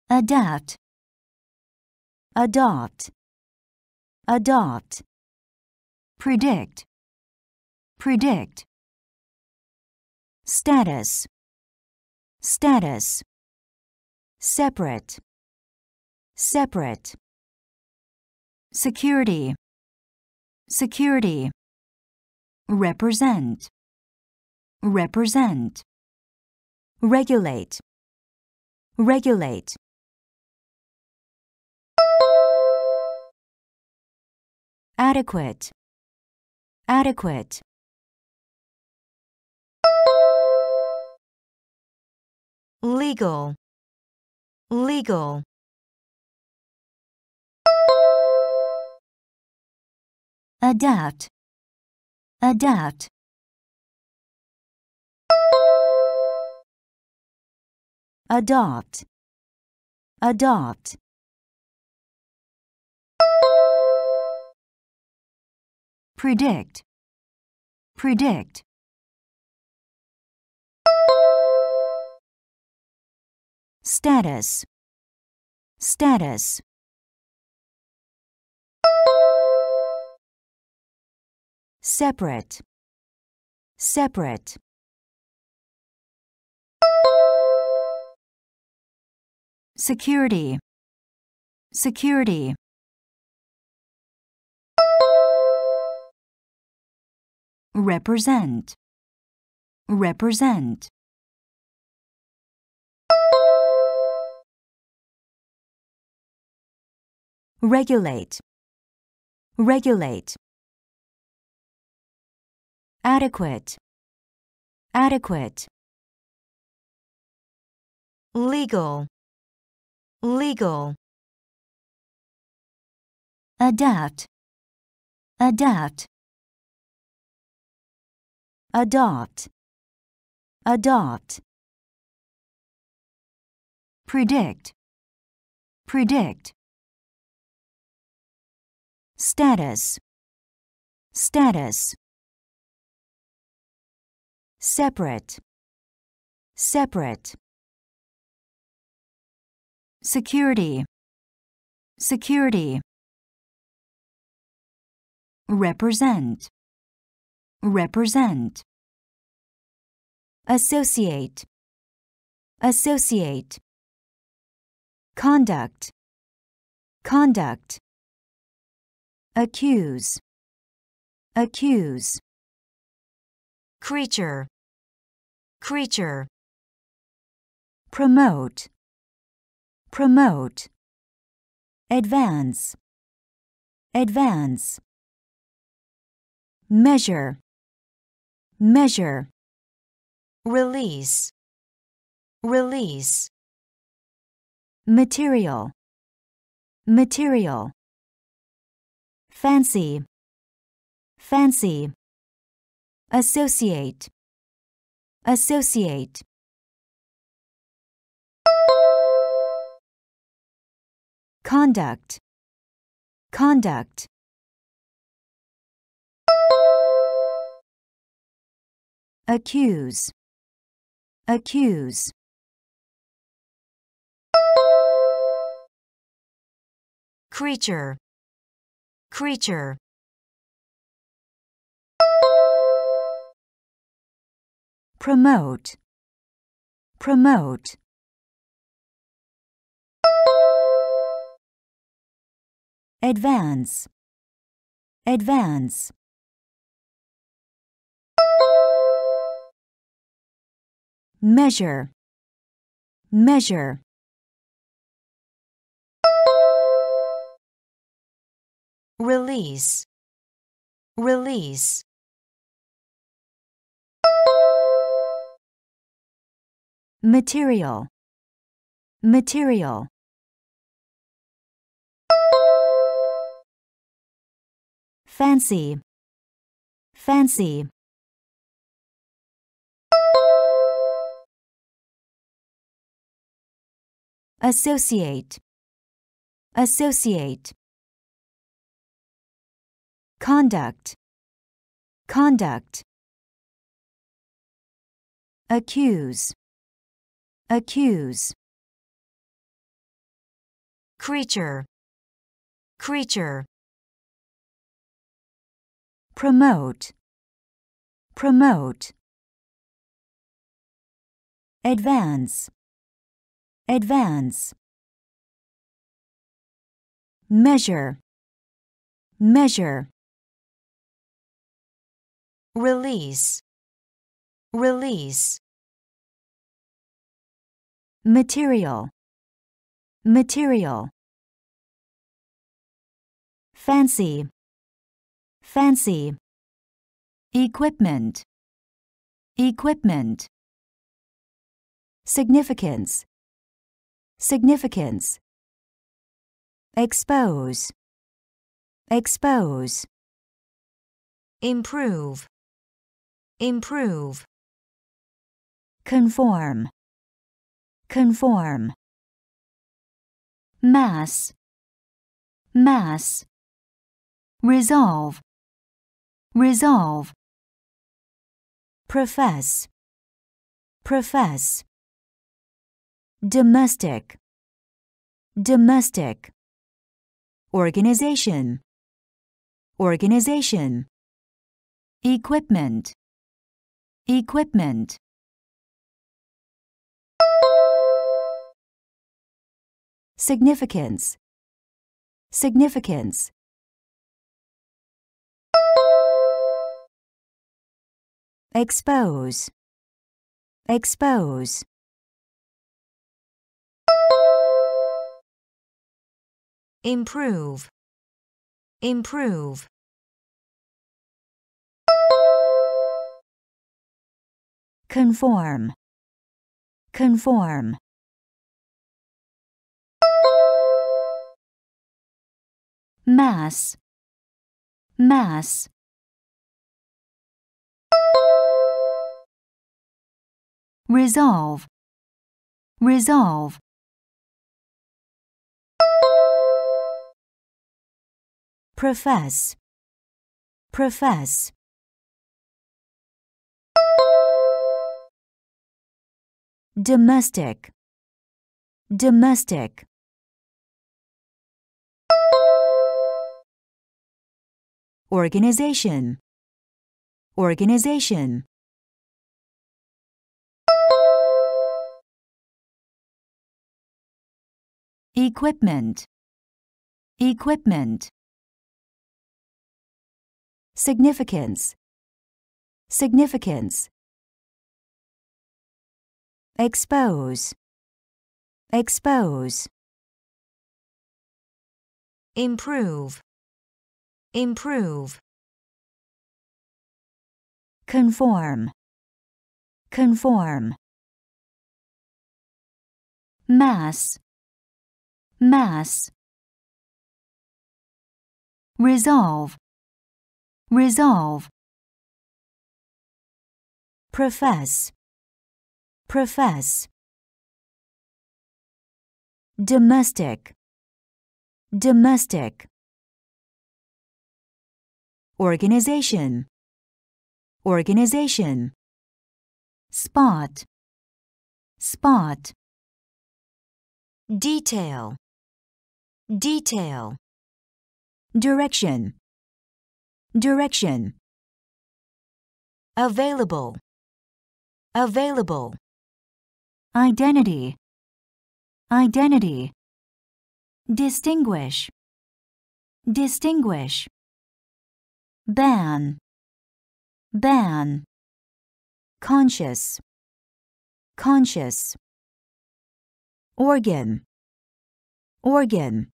adapt. Adopt, adopt. Predict, predict. Status, status. Separate, separate. Security, security. Represent, represent. Regulate, regulate. Adequate, adequate. Legal, legal. Adapt, adapt. Adopt, adopt. Predict, predict. Status, status. Separate, separate. Security, security. Represent, represent. Regulate, regulate. Adequate, adequate. Legal, legal. Adapt, adapt. Adopt, adopt. Predict, predict. Status, status. Separate, separate. Security, security. Represent, represent. Associate, associate. Conduct, conduct. Accuse, accuse. Creature, creature. Promote, promote. Advance, advance. Measure, measure. Release, release. Material, material. Fancy, fancy. Associate, associate. Conduct, conduct. Accuse, accuse. Creature, creature. Promote, promote. Advance, advance. Measure, measure. Release, release. Material, material. Fancy, fancy, associate, associate, conduct, conduct, accuse, accuse, creature, creature, promote, promote, advance, advance, measure, measure, release, release, material, material, fancy, fancy, equipment, equipment, significance, significance, expose, expose, improve, improve, conform, conform, mass, mass, resolve, resolve, profess, profess, domestic, domestic, organization, organization, equipment, equipment. Significance, significance. Expose, expose. Improve, improve. Conform, conform. Mass, mass. Resolve, resolve. Profess, profess. Domestic, domestic. Organization, organization. Equipment, equipment. Significance, significance. Expose, expose. Improve, improve. Conform, conform. Mass, mass. Resolve, resolve. Profess, profess. Domestic, domestic. Organization, organization. Spot, spot. Detail, detail. Direction, direction. Available, available. Identity, identity. Distinguish, distinguish. Ban, ban. Conscious, conscious. Organ, organ.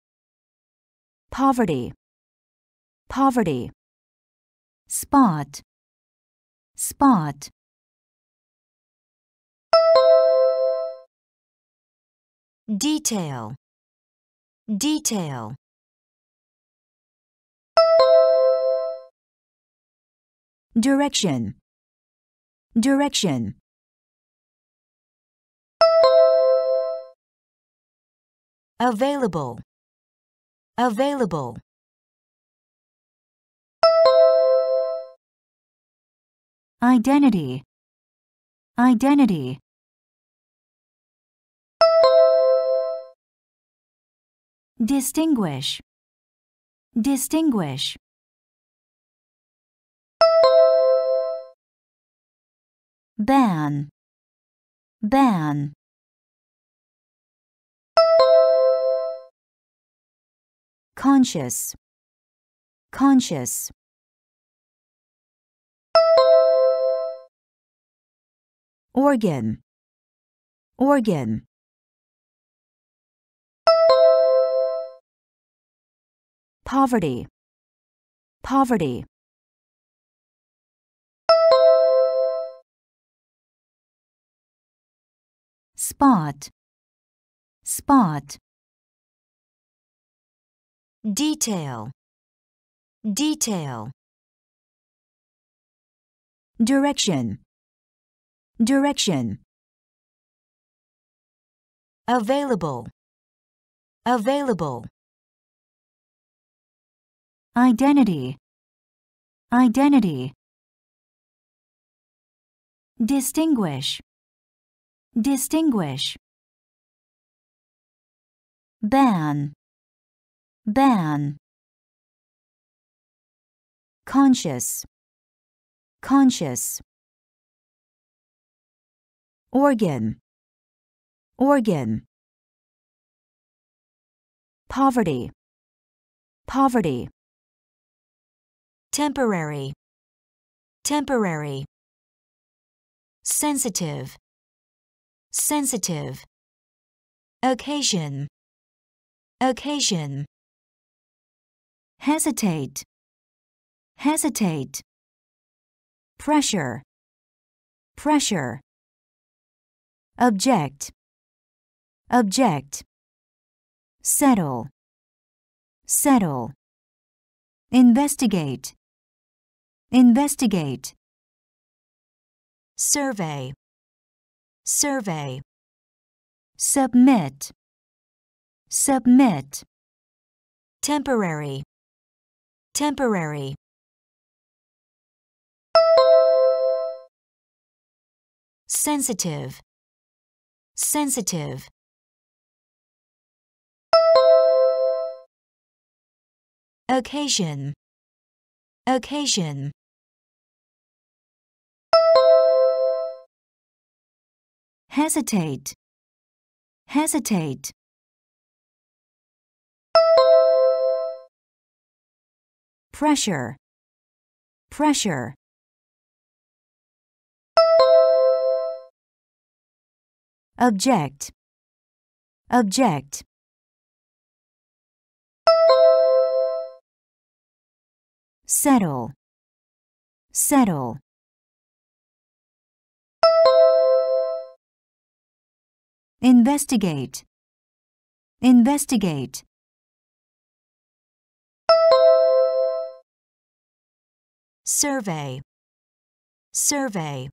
Poverty, poverty. Spot, spot. Detail, detail. Direction. Direction. Available. Available. Identity. Identity. Distinguish. Distinguish. Ban. Ban. Conscious. Conscious. Organ. Organ. Poverty. Poverty. Spot. Spot. Detail. Detail. Direction. Direction. Available. Available. Identity. Identity. Distinguish. Distinguish. Ban. Ban. Conscious. Conscious. Organ. Organ. Poverty. Poverty. Temporary. Temporary. Sensitive. Sensitive. Occasion. Occasion. Hesitate. Hesitate. Pressure. Pressure. Object. Object. Settle. Settle. Investigate. Investigate. Survey. Survey. Submit. Submit. Temporary. Temporary. Sensitive. Sensitive. Occasion. Occasion. Hesitate. Hesitate. Pressure. Pressure. Object. Object. Settle. Settle. Investigate. Investigate. Survey. Survey.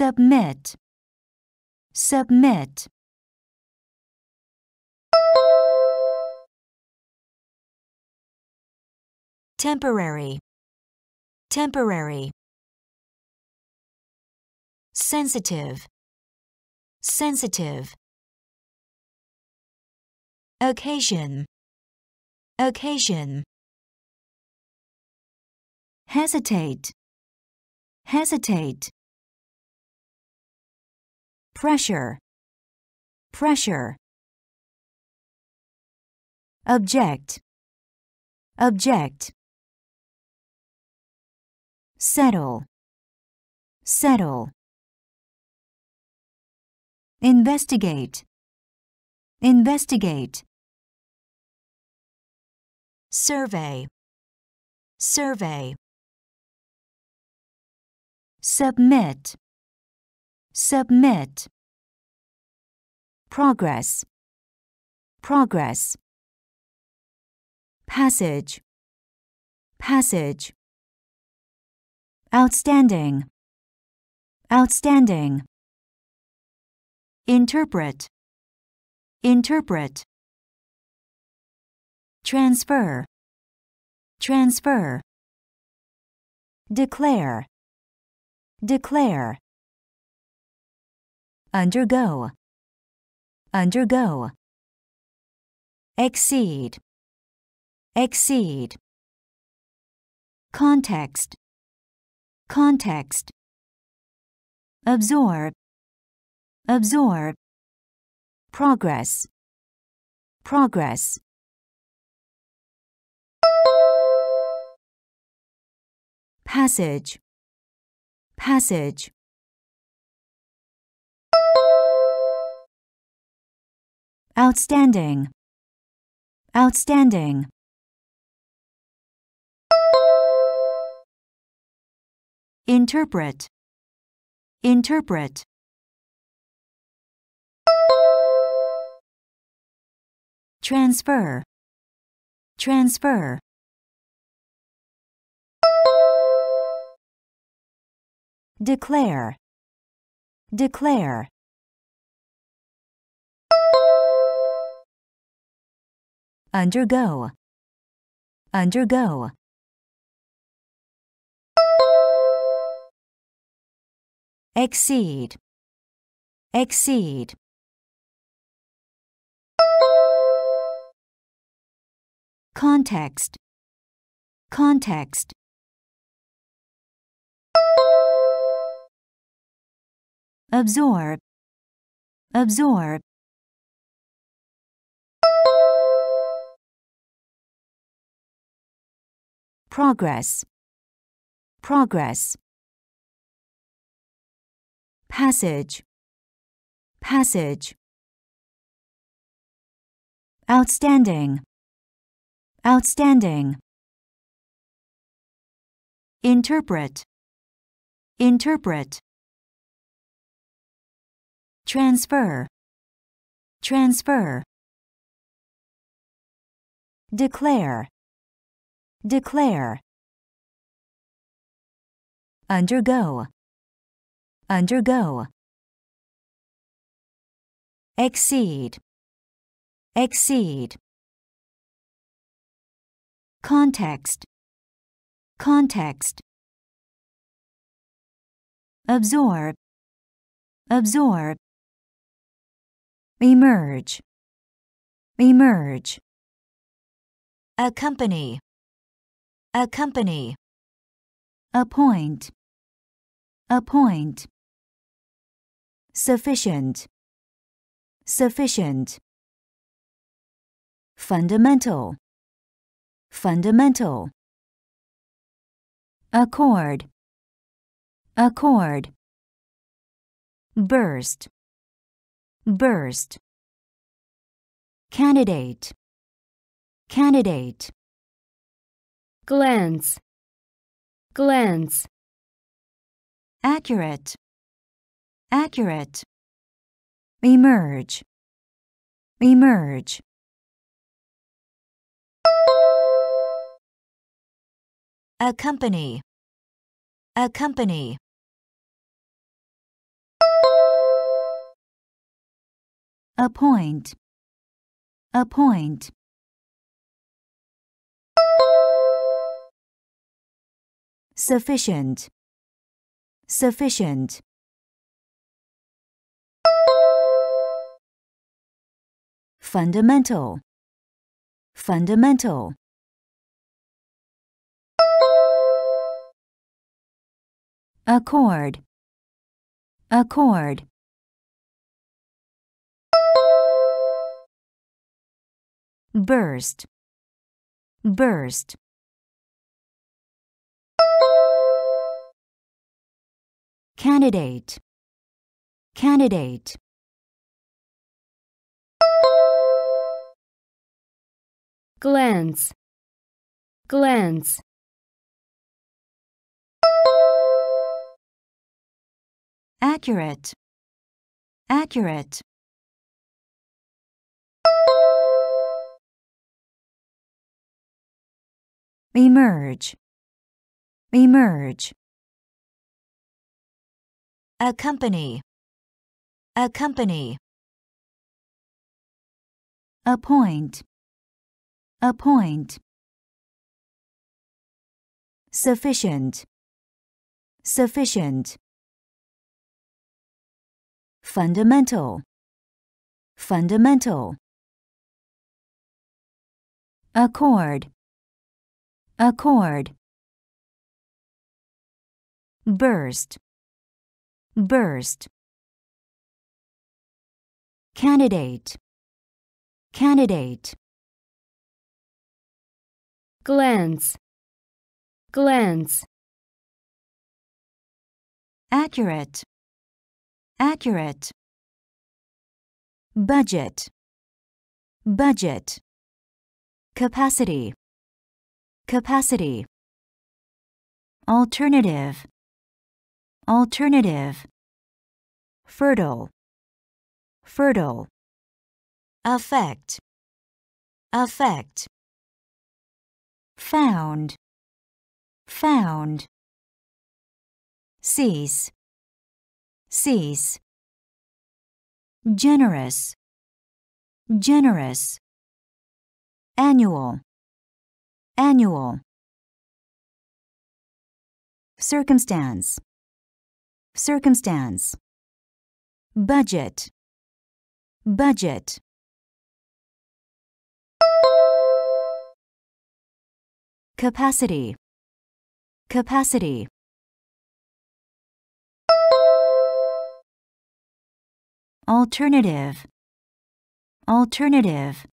Submit. Submit. Temporary. Temporary. Sensitive. Sensitive. Occasion. Occasion. Hesitate. Hesitate. Pressure. Pressure. Object. Object. Settle. Settle. Investigate. Investigate. Survey. Survey. Submit. Submit. Progress. Progress. passage, passage. Outstanding, outstanding. Interpret, interpret. Transfer, transfer. Declare, declare. Undergo, undergo. Exceed, exceed. Context, context. Absorb, absorb. Progress, progress. Passage, passage. Outstanding, outstanding. Interpret, interpret. Transfer, transfer. Declare, declare. Undergo, undergo. Exceed, exceed. Context, context. Absorb, absorb. Progress, progress. Passage, passage. Outstanding, outstanding. Interpret, interpret. Transfer, transfer. Declare, declare. Undergo, undergo. Exceed, exceed. Context, context. Absorb, absorb. Emerge, emerge. Accompany, accompany. Appoint, appoint. Sufficient, sufficient. Fundamental, fundamental. Accord, accord. Burst, burst. Candidate, candidate. Glance, glance, Accurate, accurate. Emerge, emerge. Accompany, accompany. Appoint, appoint. Sufficient, sufficient. Fundamental, fundamental. Accord, accord. Burst, burst. Candidate, candidate. glance, glance. Accurate, accurate. emerge, emerge. Accompany, accompany. Appoint, appoint. Sufficient, sufficient. Fundamental, fundamental. Accord, accord. Burst, burst. Candidate, candidate. glance, glance, Accurate, accurate. Budget, budget. Capacity, capacity. Alternative, alternative. Fertile, fertile. Affect, affect. Found, found. Cease, cease. Generous, generous. Annual, annual. Circumstance, circumstance. Budget, budget. Capacity, capacity. Alternative, alternative.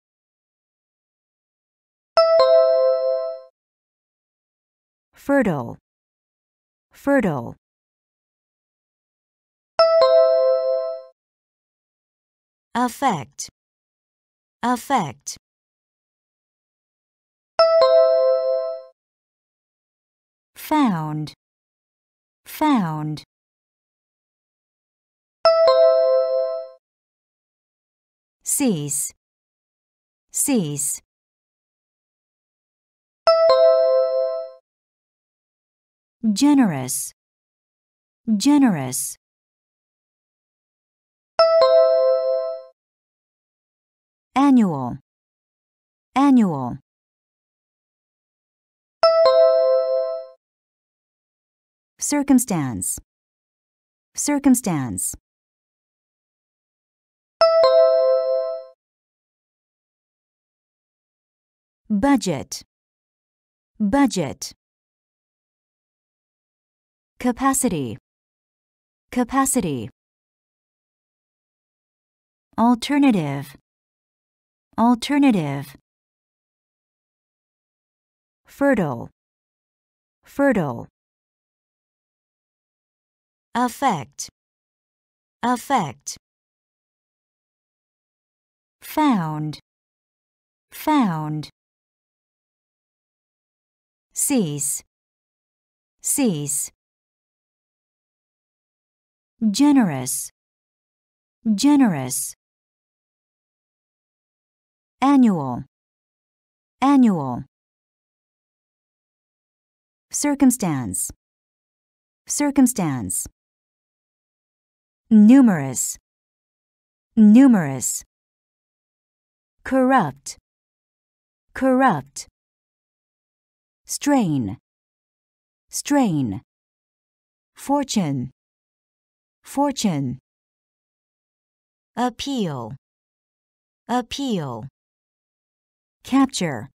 Fertile, fertile. Affect, affect. Found, found. Cease, cease. Generous, generous. Annual, annual. Circumstance, circumstance. Budget, budget. Capacity, capacity. Alternative, alternative. Fertile, fertile. Affect, affect. Found, found. Cease, cease. Generous, generous. Annual, annual. Circumstance, circumstance. Numerous, numerous. Corrupt, corrupt. Strain, strain. Fortune, fortune. Appeal, appeal. Capture,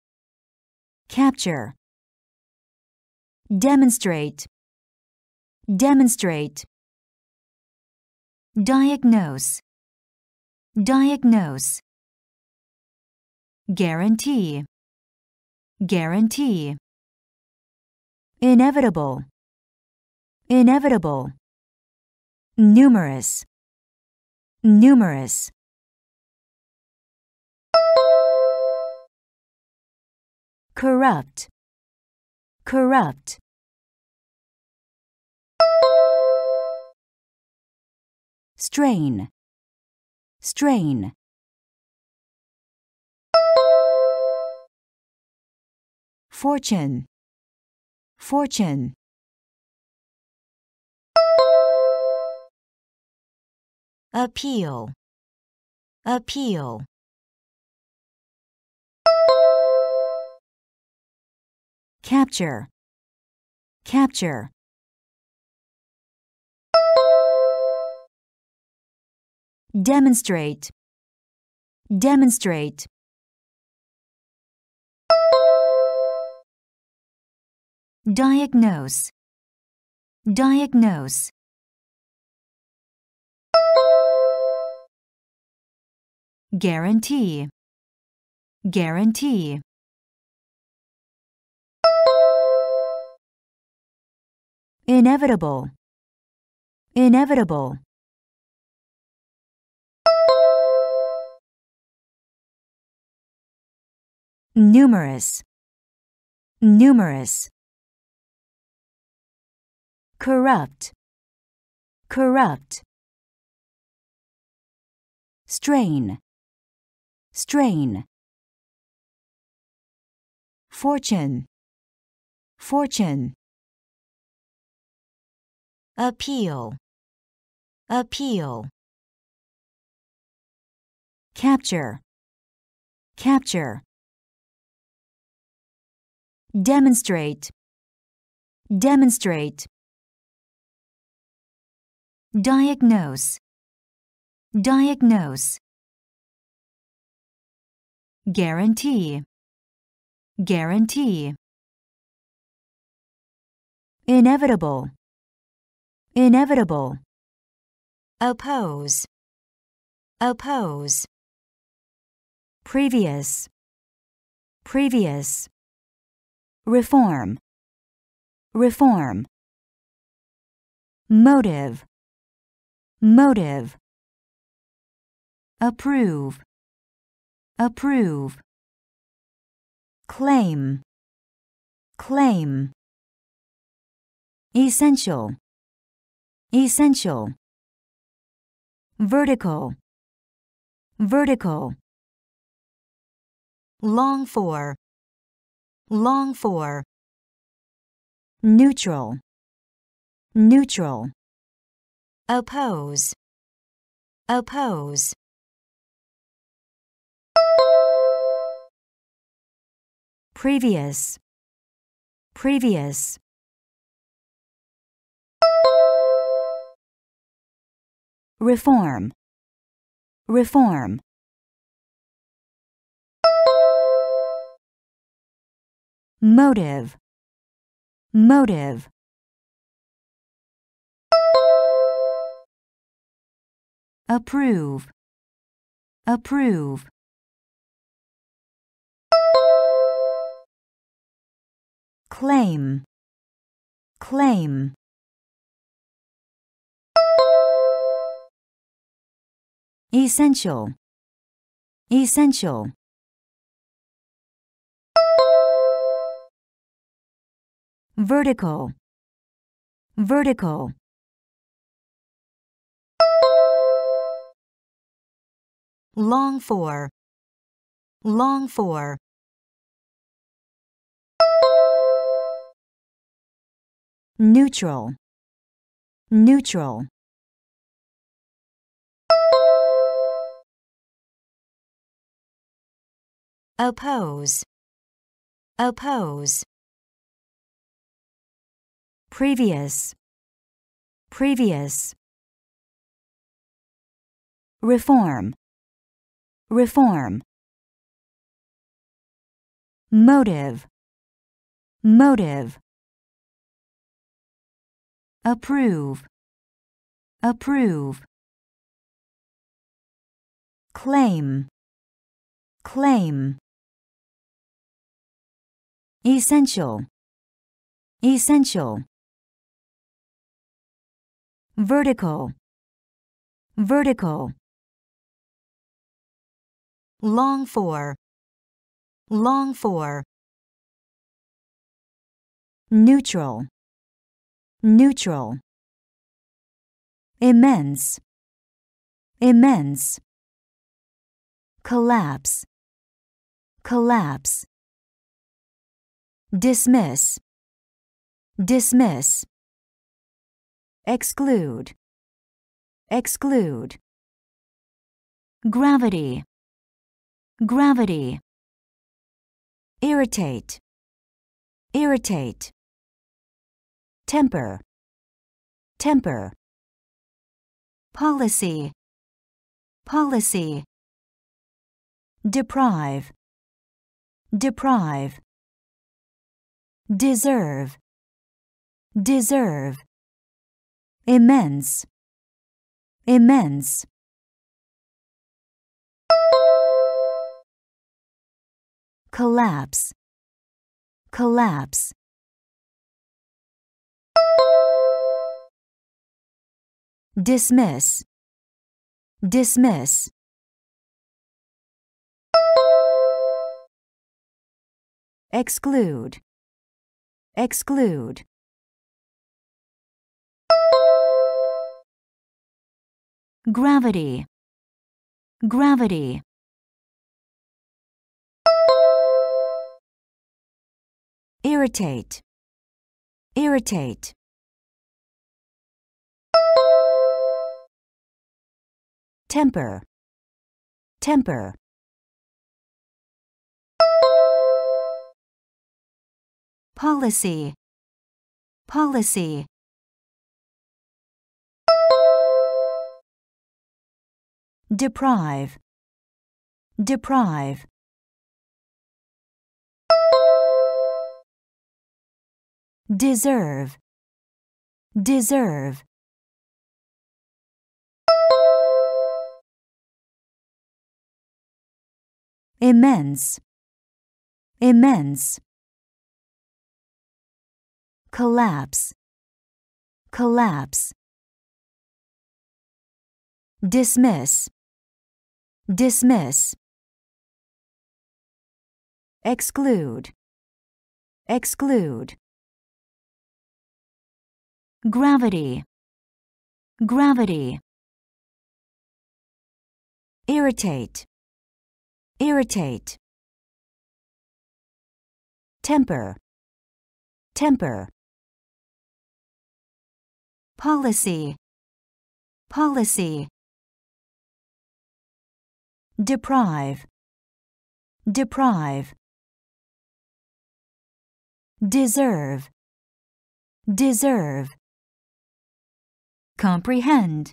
capture. Demonstrate, demonstrate. Diagnose, diagnose. Guarantee, guarantee. Inevitable, inevitable. Numerous, numerous. Corrupt, corrupt. Strain, strain. Fortune, fortune, appeal, appeal. Capture, capture. Demonstrate, demonstrate. Diagnose, diagnose. Guarantee, guarantee. Inevitable, inevitable. Numerous, numerous. Corrupt, corrupt. Strain, strain. Fortune, fortune. Appeal, appeal. Capture, capture. Demonstrate, demonstrate. Diagnose, diagnose. Guarantee, guarantee. Inevitable, inevitable. Oppose, oppose. Previous, previous. Reform, reform. Motive, motive. Approve, approve. Claim, claim. Essential, essential. Vertical, vertical. Long for, long for. Neutral, neutral. Oppose, oppose. Previous, previous. Reform, reform. Motive, motive. Approve, approve. Claim, claim. Essential, essential. Vertical, vertical. Long for, long for. Neutral, neutral. Oppose, oppose. Previous, previous. Reform, reform. Motive, motive. Approve, approve. Claim, claim. Essential, essential. Vertical, vertical. Long for, long for. Neutral, neutral. Immense, immense. Collapse, collapse. Dismiss, dismiss, exclude, exclude. Gravity, gravity. Irritate, irritate. Temper, temper. Policy, policy. Deprive, deprive. Deserve, deserve. Immense, immense. Collapse, collapse. Dismiss, dismiss. Exclude, exclude. Gravity, gravity. Irritate, irritate. Temper, temper. Policy, policy. Deprive, deprive. Deserve, deserve. Immense, immense. Collapse, collapse. Dismiss, dismiss. Exclude, exclude. Gravity, gravity. Irritate, irritate. Temper, temper. Policy, policy. Deprive, deprive. Deserve, deserve. Comprehend,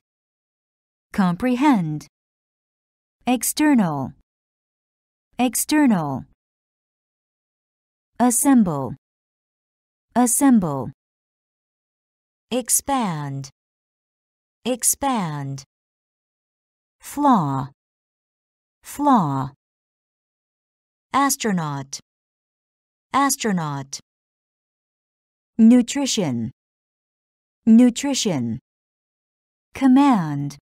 comprehend. External, external. Assemble, assemble. Expand, expand. Flaw, flaw. Astronaut, astronaut. Nutrition, nutrition. Command,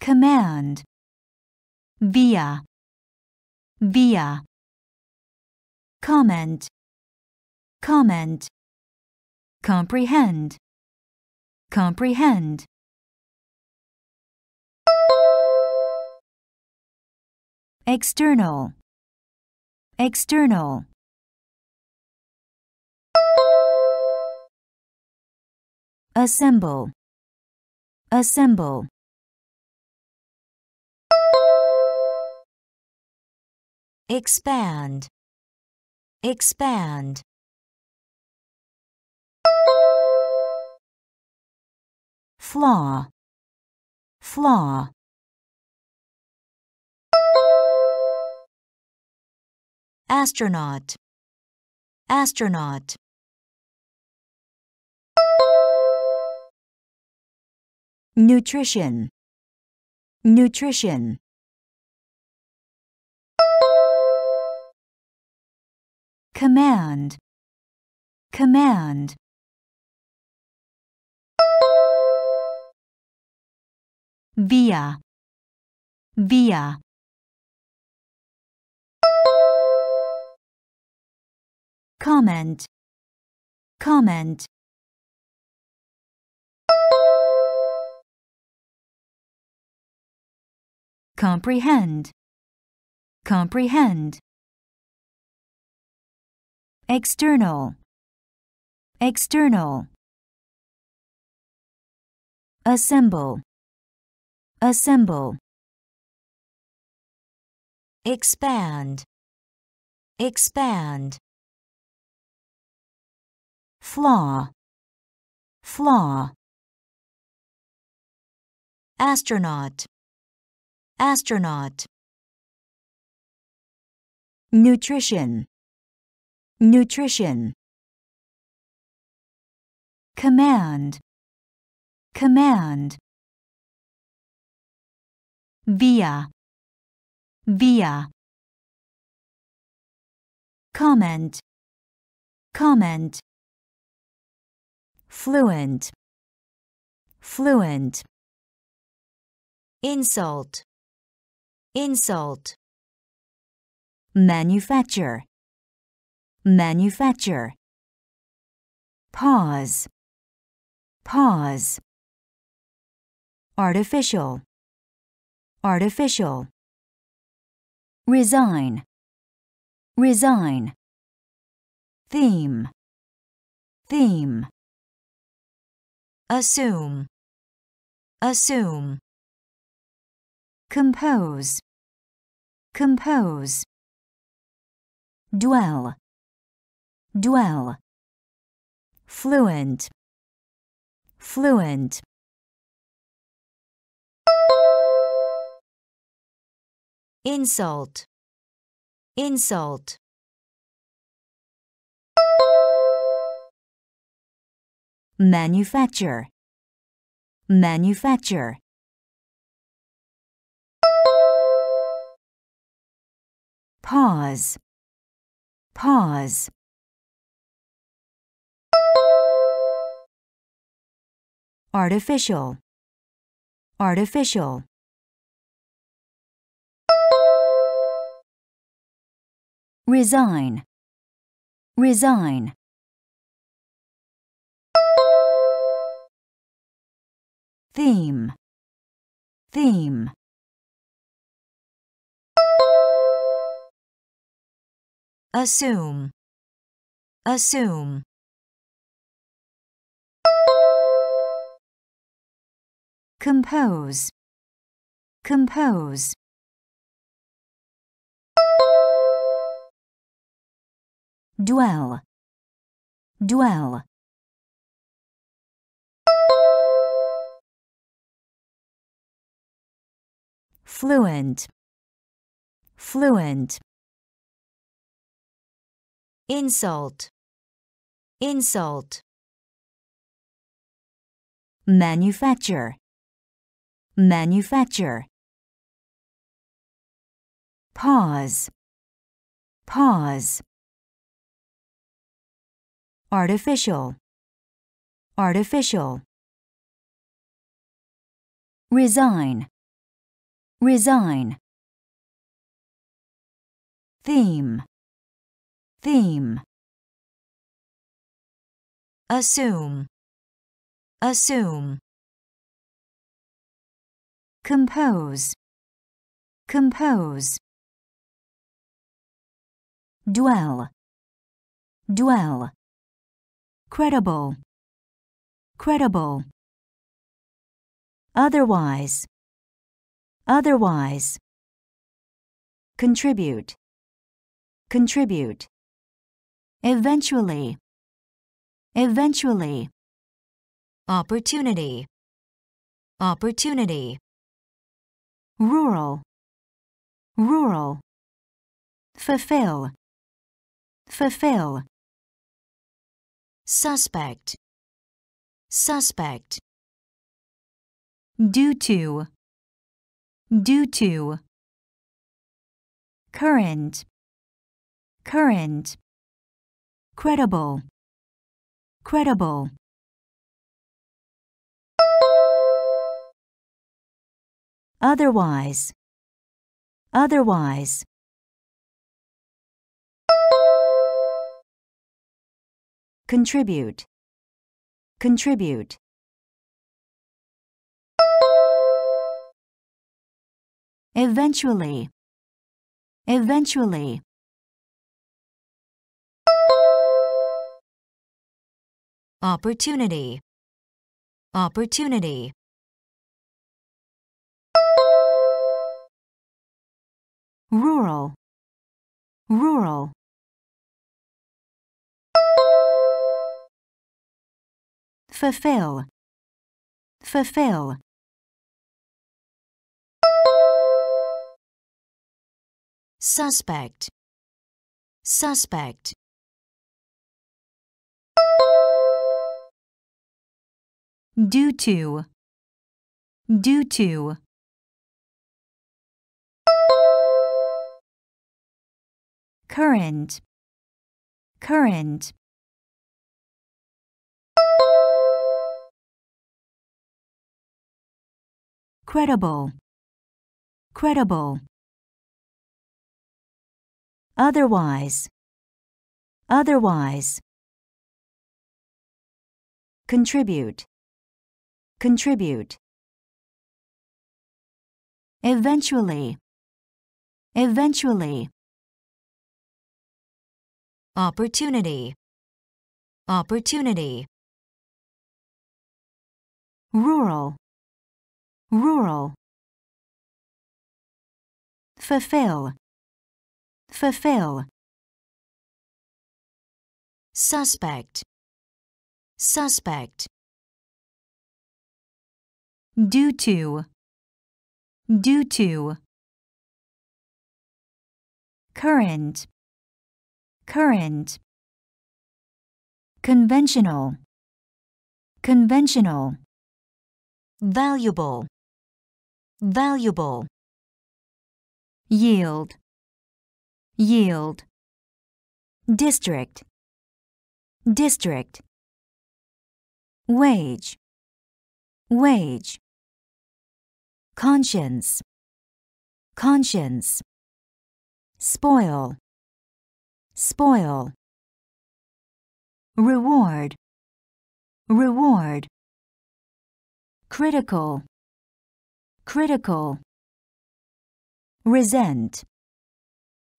command. Via, via. Comment, comment. Comprehend, comprehend. External, external. Assemble, assemble. Expand, expand. Flaw, flaw. Astronaut, astronaut. Nutrition, nutrition. Command, command. Via, via. Comment, comment. Comprehend, comprehend. External, external, assemble, assemble, expand, expand, flaw, flaw, astronaut, astronaut, nutrition, nutrition, command, command, via, via, comment, comment, fluent, fluent, insult, insult, manufacture, manufacture, pause, pause, artificial, artificial, resign, resign, theme, theme, assume, assume, compose, compose, dwell, dwell, fluent, fluent. Insult, insult. Manufacture, manufacture. Pause, pause. Artificial, artificial. Resign, resign. Theme, theme. Assume, assume. Compose, compose. Dwell, dwell. Fluent, fluent. Insult, insult. Manufacture, manufacture. Pause, pause. Artificial, artificial. Resign, resign. Theme, theme. Assume, assume. Compose, compose. Dwell, dwell. Credible, credible. Otherwise, otherwise. Contribute, contribute. Eventually, eventually. Opportunity, opportunity. Rural, rural. Fulfill, fulfill. Suspect, suspect. Due to, due to. Current, current. Credible, credible. Otherwise, otherwise. Contribute, contribute. Eventually, eventually. opportunity, opportunity. Rural, rural. Fulfill, fulfill. Suspect, suspect. Due to, due to. Current, current. Credible, credible. Otherwise, otherwise. Contribute, contribute. Eventually, eventually. Opportunity, opportunity. Rural, rural. Fulfill, fulfill. Suspect, suspect. Due to, due to. Current, current. Conventional, conventional. Valuable, valuable. Yield, yield. District, district. Wage, wage. Conscience, conscience. Spoil, spoil. Reward, reward. Critical, critical. Resent,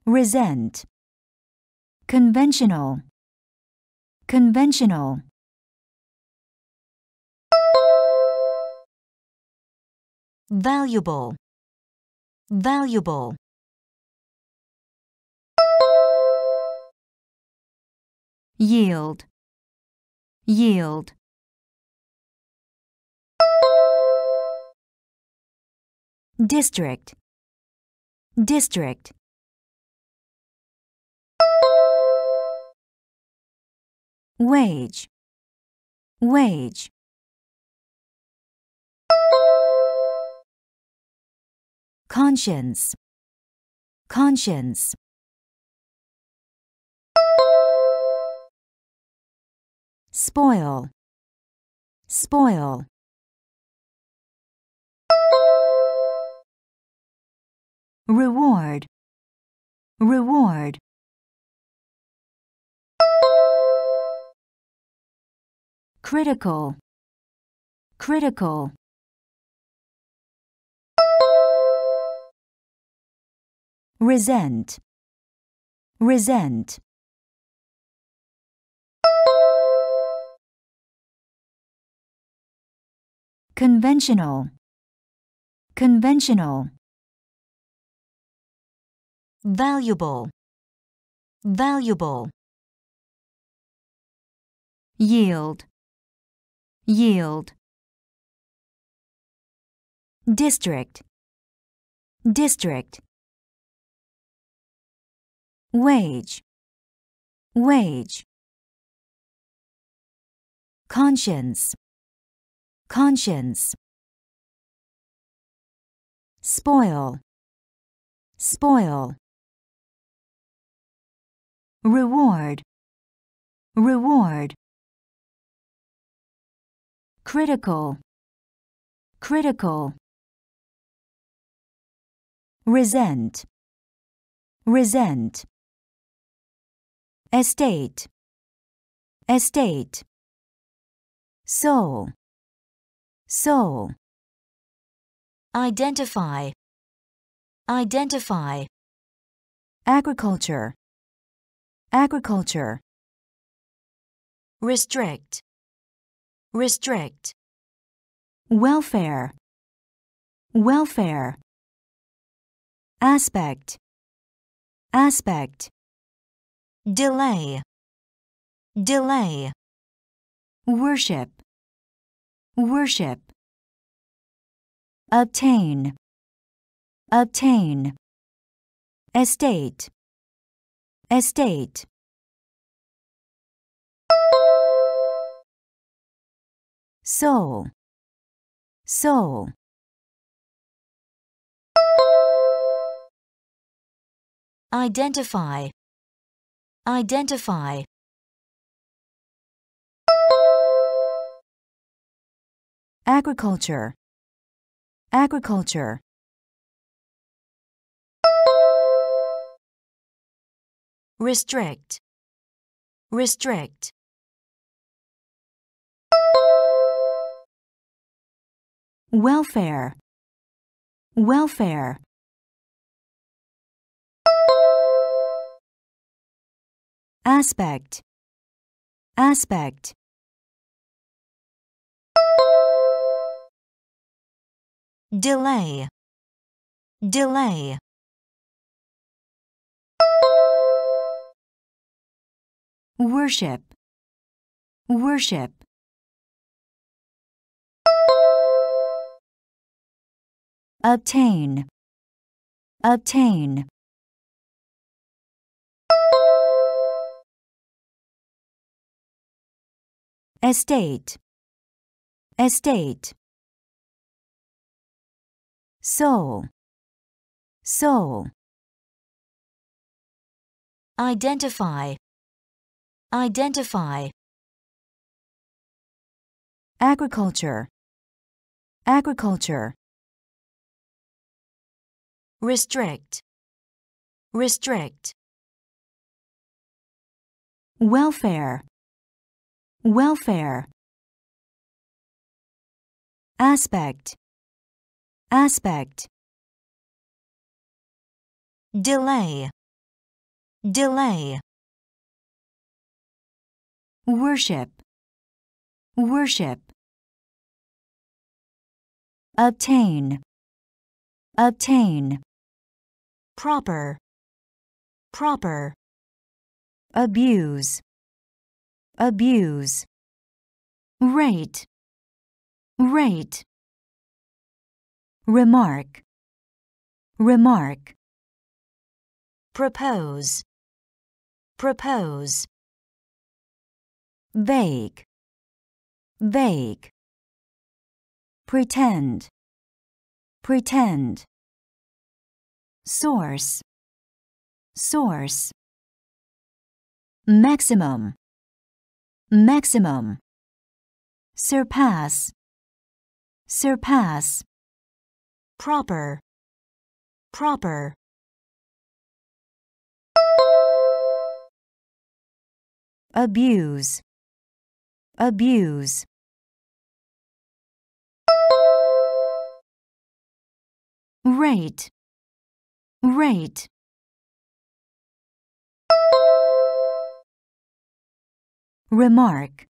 resent. Conventional, conventional. Valuable, valuable. Yield, yield. District, district. Wage, wage. Conscience, conscience. Spoil, spoil. Reward, reward. Critical, critical. Resent, resent. Conventional, conventional. Valuable, valuable. Yield, yield. District, district. Wage, wage. Conscience, conscience. Spoil, spoil. Reward, reward. Critical, critical. Resent, resent. Estate, estate. Soul, soul. Identify, identify. Agriculture, agriculture. Restrict, restrict, welfare, welfare. Aspect, aspect. delay, delay, Worship, worship. Obtain, obtain. Estate, estate. Soul, soul. identify, identify, Agriculture, agriculture. Restrict, restrict, Welfare, welfare. Aspect, aspect. delay, delay, Worship, worship. Obtain, obtain. Estate, estate. Soul, soul. identify, identify, Agriculture, agriculture. restrict, restrict, Welfare, welfare. Aspect, aspect. delay, delay, Worship, worship. Obtain, obtain. proper, proper, Abuse, abuse. Rate, rate. Remark, remark. propose, propose, Vague, vague. Pretend, pretend. Source, source. Maximum, maximum. Surpass, surpass. proper, proper, Abuse, abuse. Rate, rate. Remark,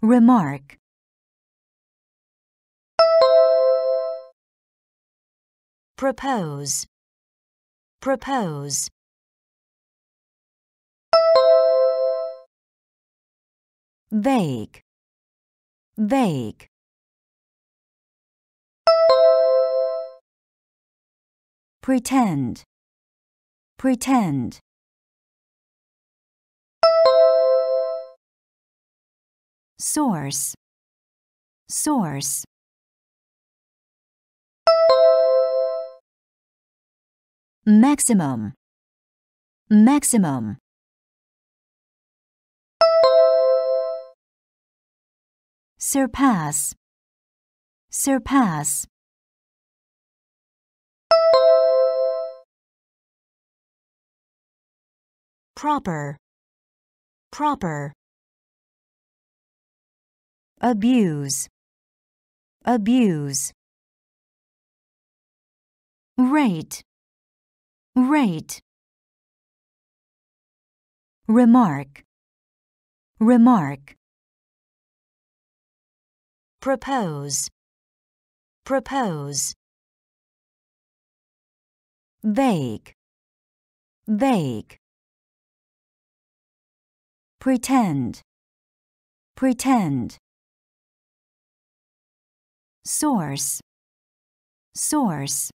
remark. propose, propose, Vague, vague. Pretend, pretend. Source, source. Maximum, maximum. Surpass, surpass. proper, proper, Abuse, abuse. Rate, rate. Remark, remark. Propose, propose, vague, vague. Pretend, pretend. Source, source.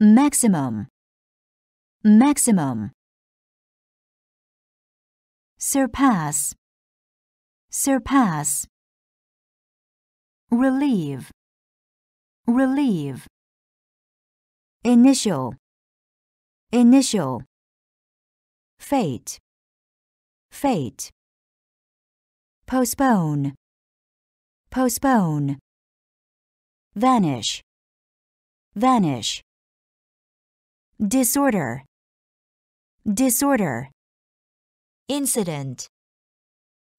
Maximum, maximum. Surpass, surpass. Relieve, relieve. Initial, initial. Fate, fate. Postpone, postpone. Vanish, vanish. Disorder, disorder. incident,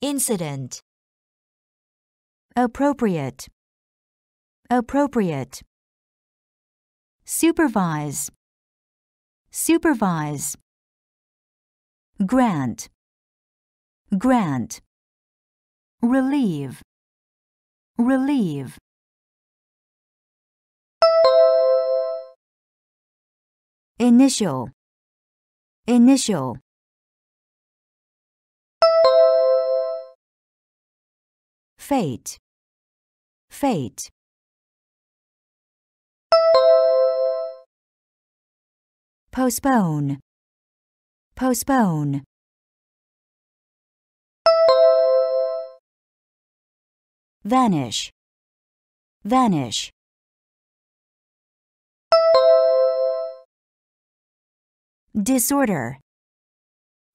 incident, Appropriate, appropriate. Supervise, supervise. Grant, grant. Relieve, relieve. Initial, initial. Fate, fate. Postpone, postpone. Vanish, vanish. Disorder,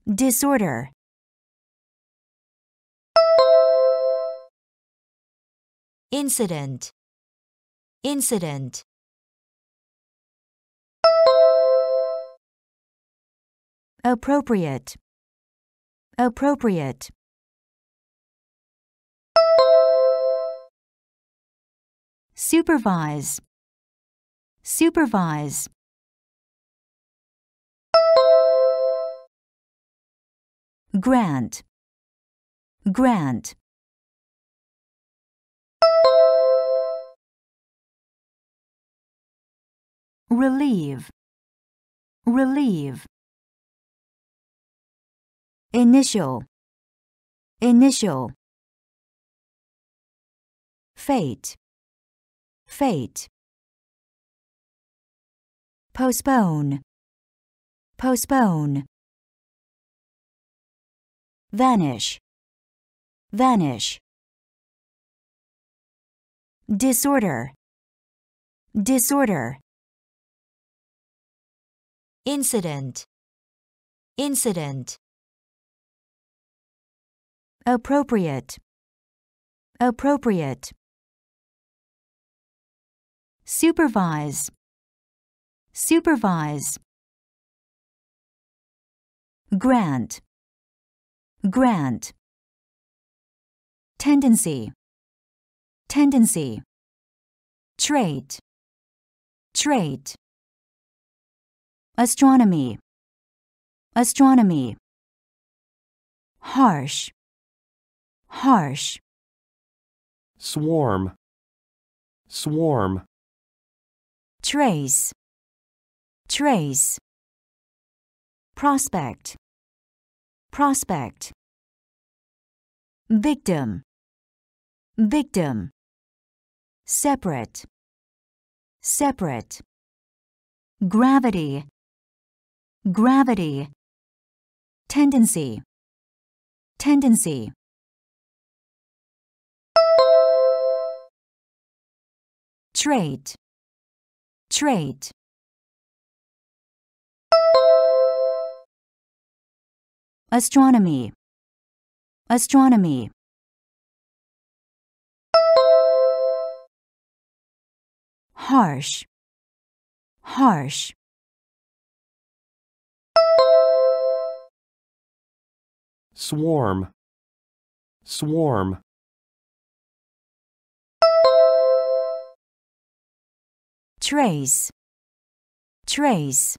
disorder. Incident, incident, Appropriate, appropriate. Supervise, supervise. Grant, grant. Relieve, relieve. Initial, initial. Fate, fate. Postpone, postpone. Vanish, vanish. Disorder, disorder. Incident, incident, Appropriate, appropriate. Supervise, supervise. Grant, grant. Tendency, tendency. Trait, trait. Astronomy, astronomy. Harsh, harsh. swarm, swarm, Trace, trace. Prospect, prospect. Victim, victim. Separate, separate. Gravity, gravity. Tendency, tendency. Trait, trait. Astronomy, astronomy. Harsh, harsh. Swarm, swarm, Trace, trace.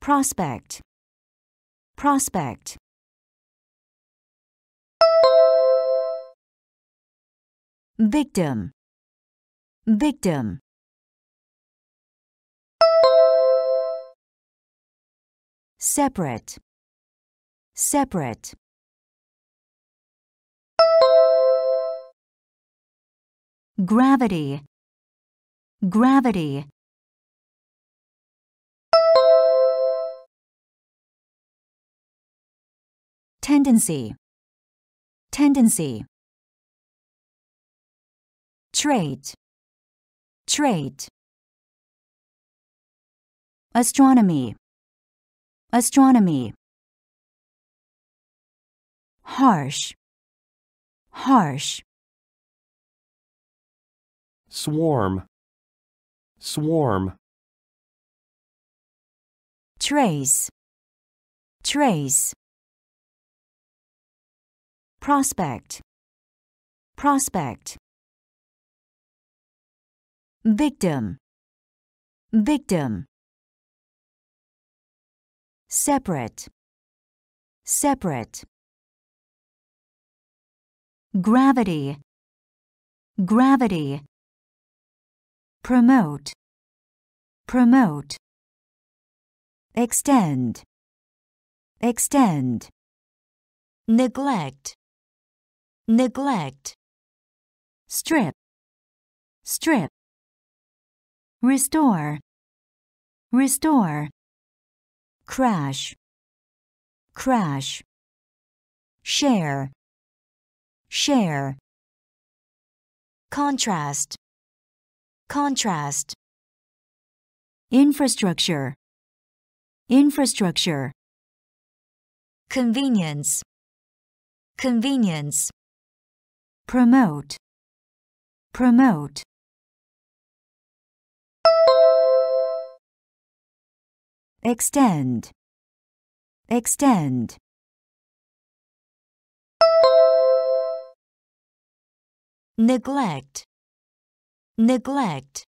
Prospect, prospect. Victim, victim. Separate, separate. Gravity, gravity. Tendency, tendency. Trait, trait. Astronomy, astronomy. Harsh, harsh. swarm, swarm, Trace, trace. Prospect, prospect. Victim, victim. Separate, separate. Gravity, gravity. Promote, promote. Extend, extend. neglect, neglect, Strip, strip. Restore, restore. Crash, crash. Share, share. contrast, contrast, Infrastructure, infrastructure. convenience, convenience, Promote, promote. Extend, extend. neglect, neglect,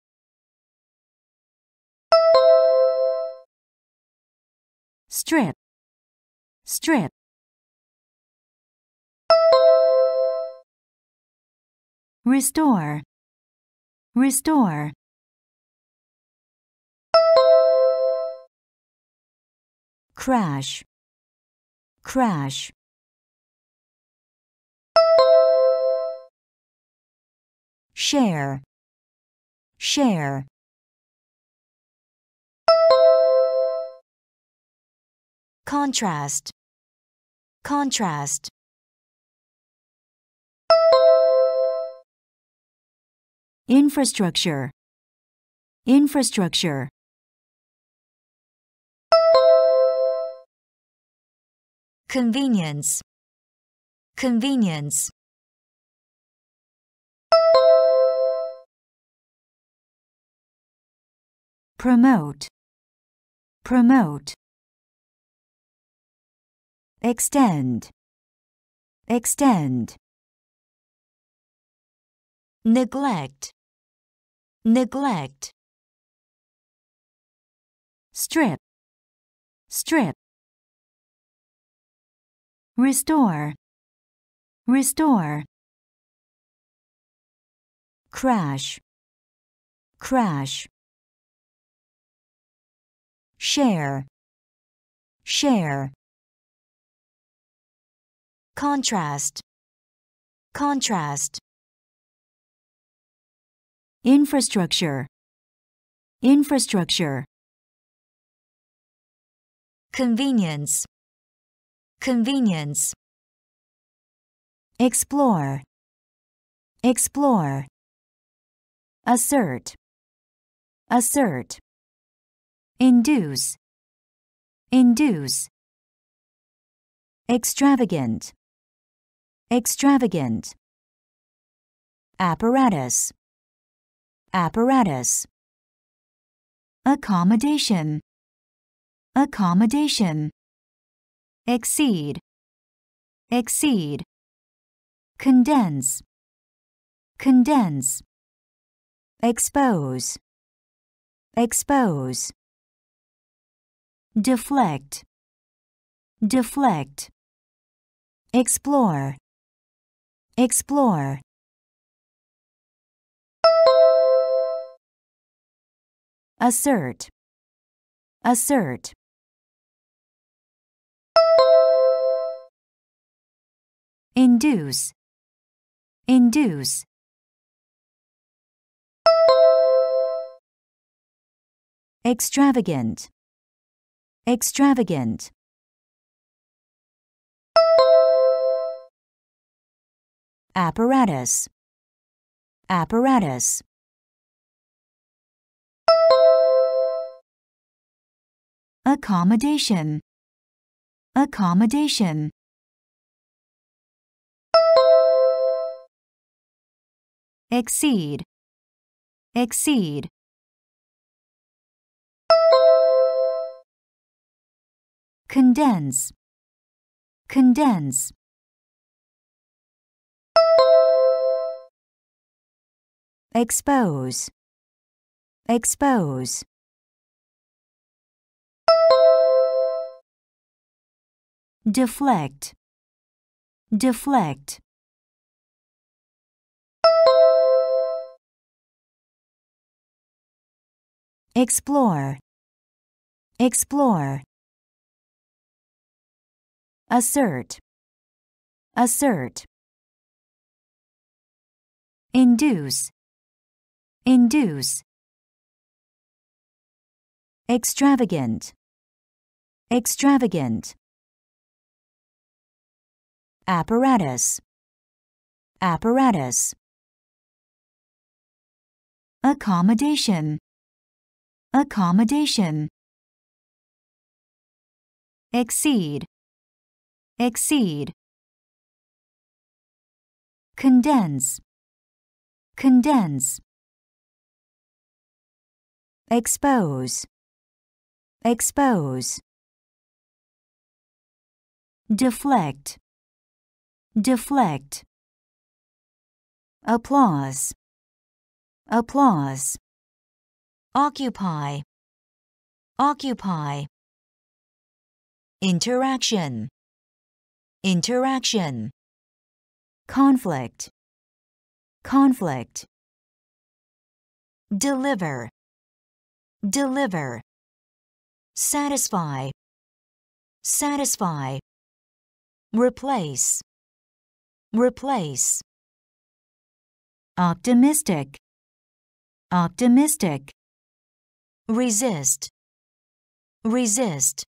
Strip, strip. Restore, restore. Crash, crash. Share, share. contrast, contrast, Infrastructure, infrastructure. Convenience, convenience, Promote, promote. Extend, extend. neglect, neglect, Strip, strip. Restore, restore. Crash, crash. Share, share. contrast, contrast, Infrastructure, infrastructure. convenience, convenience, Explore, explore. Assert, assert. Induce, induce. Extravagant, extravagant. Apparatus, apparatus. Accommodation, accommodation. Exceed, exceed. Condense, condense. Expose, expose. Deflect, deflect, explore, explore. Assert, assert. Induce, induce. Extravagant, extravagant. Apparatus, apparatus. Accommodation, accommodation. Exceed, exceed. Condense, condense. Expose, expose. Deflect, deflect. Explore, explore. Assert, assert. Induce, induce. Extravagant, extravagant. Apparatus, apparatus. Accommodation, accommodation. Exceed, exceed. Condense, condense. Expose, expose. Deflect, deflect. Applause, applause. Occupy. Occupy. Interaction. Interaction. Conflict, conflict. Deliver. Deliver. Satisfy. Satisfy. Replace. Replace. Optimistic, optimistic. Resist. Resist.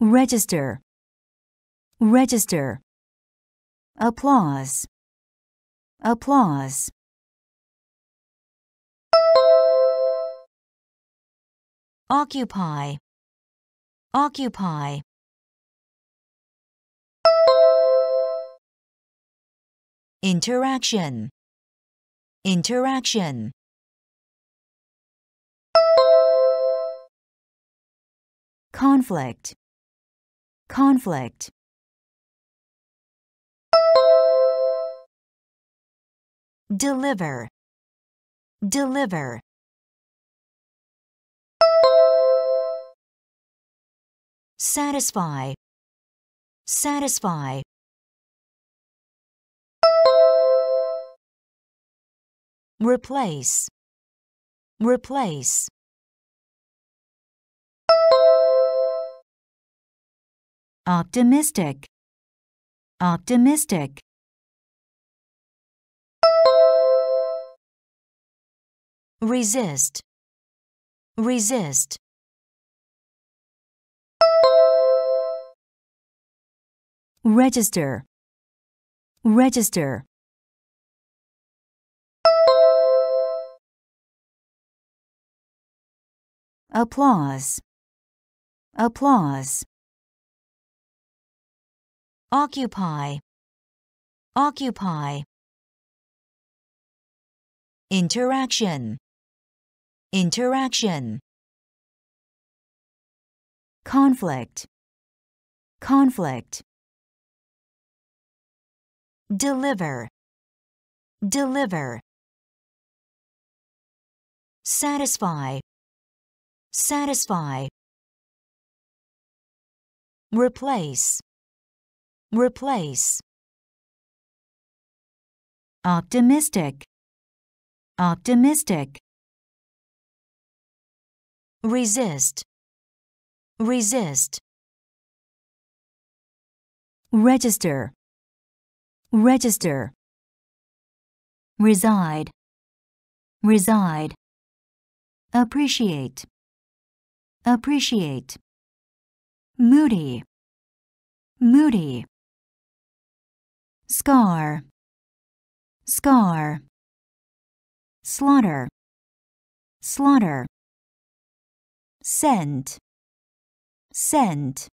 Register, register. Applause, applause. Occupy. Occupy. Interaction. Interaction. Conflict, conflict. Deliver. Deliver. Satisfy. Satisfy. Replace. Replace. Optimistic, optimistic. Resist. Resist. Register, register. Applause, applause. Occupy. Occupy. Interaction. Interaction. Conflict, conflict. Deliver. Deliver. Satisfy. Satisfy. replace, replace, optimistic, optimistic, resist, resist, register, register, reside, reside, appreciate, appreciate, moody, moody, scar, scar, slaughter, slaughter, scent, scent,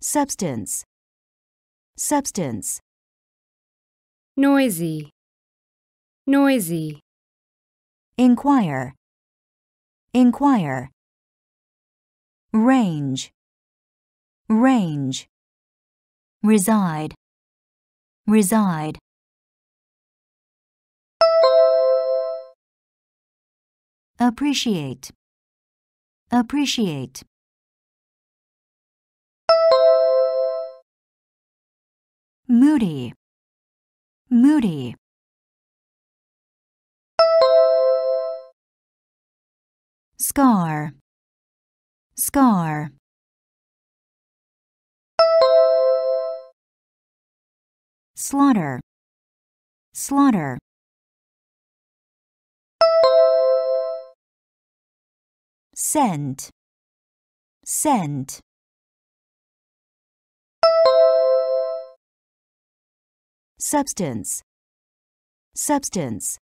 substance, substance, noisy, noisy, inquire, inquire, range, range, reside, reside. Appreciate, appreciate. Moody, moody. Scar, scar. Slaughter, slaughter. Scent, scent. Substance, substance.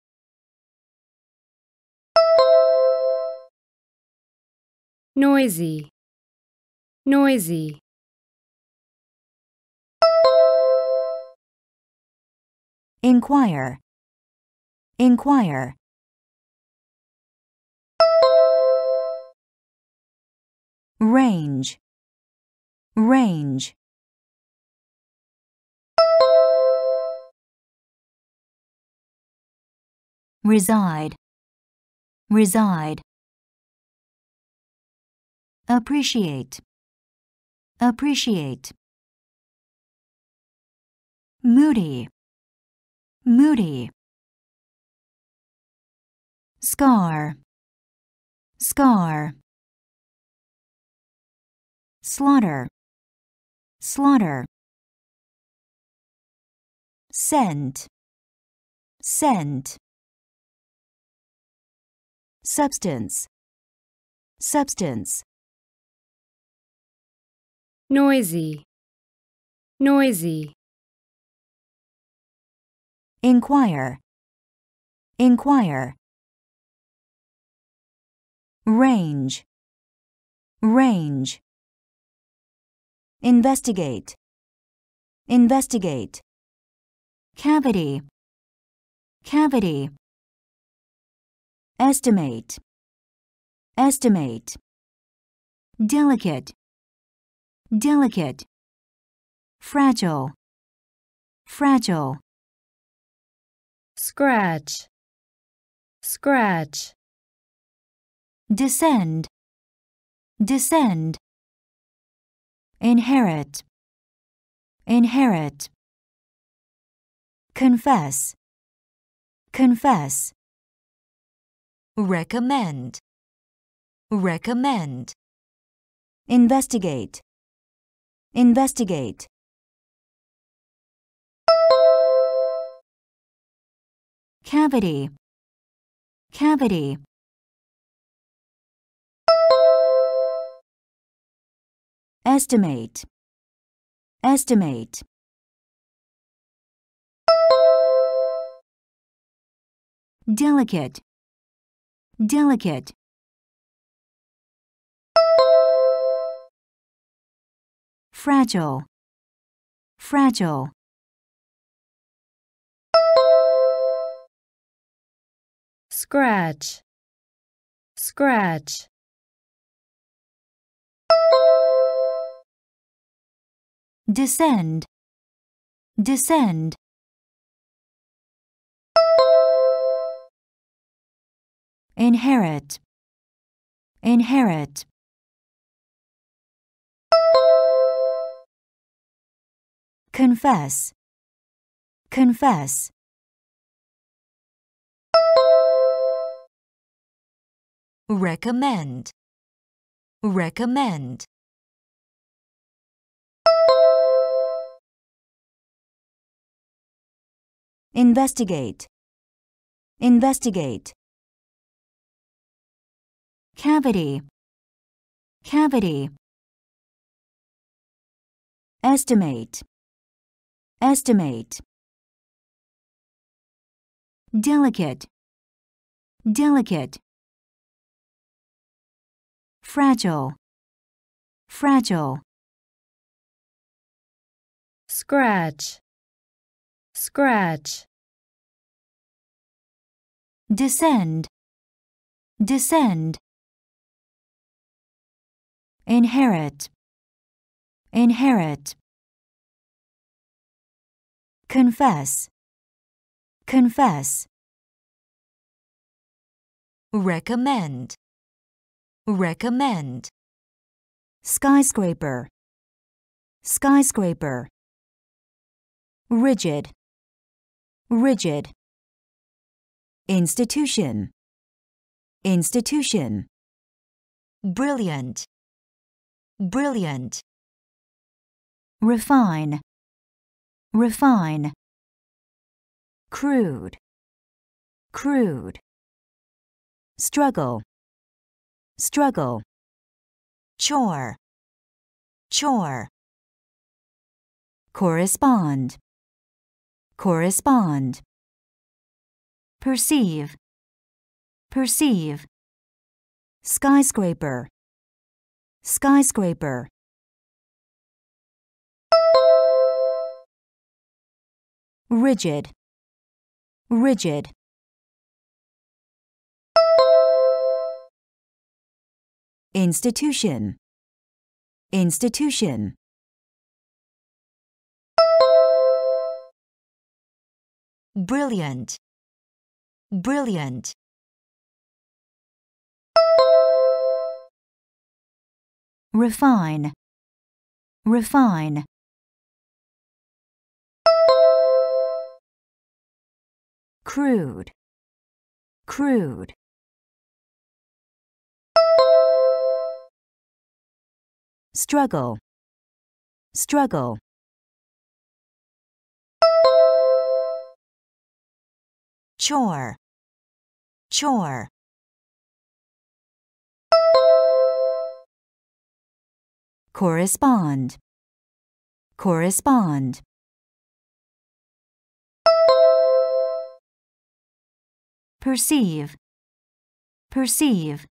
noisy, noisy, Inquire, inquire. Range, range. Reside, reside. Appreciate, appreciate. Moody, moody. Scar, scar. Slaughter, slaughter. Scent, scent. Substance, substance. noisy, noisy, Inquire, inquire. Range, range. Investigate, investigate. Cavity, cavity. Estimate, estimate. Delicate, delicate. Fragile, fragile. Scratch, scratch, descend, descend. Inherit, inherit. Confess, confess. recommend, recommend, Investigate, investigate. Cavity, cavity. Estimate, estimate. Delicate, delicate. Fragile, fragile. Scratch, scratch, Descend, descend. Inherit, inherit. confess, confess, recommend, recommend, investigate, investigate. Cavity, cavity. Estimate, estimate. Delicate, delicate. Fragile, fragile. scratch, scratch, Descend, descend. Inherit, inherit. Confess, confess. recommend, recommend, Skyscraper, skyscraper. Rigid, rigid. Institution, institution. brilliant, brilliant, Refine, refine. Crude, crude. Struggle, struggle. chore, chore, Correspond, correspond. Perceive, perceive. Skyscraper, skyscraper. Rigid, rigid. Institution, institution. brilliant, brilliant, Refine, refine. Crude, crude. Struggle, struggle. chore, chore, Correspond, correspond. Perceive, perceive.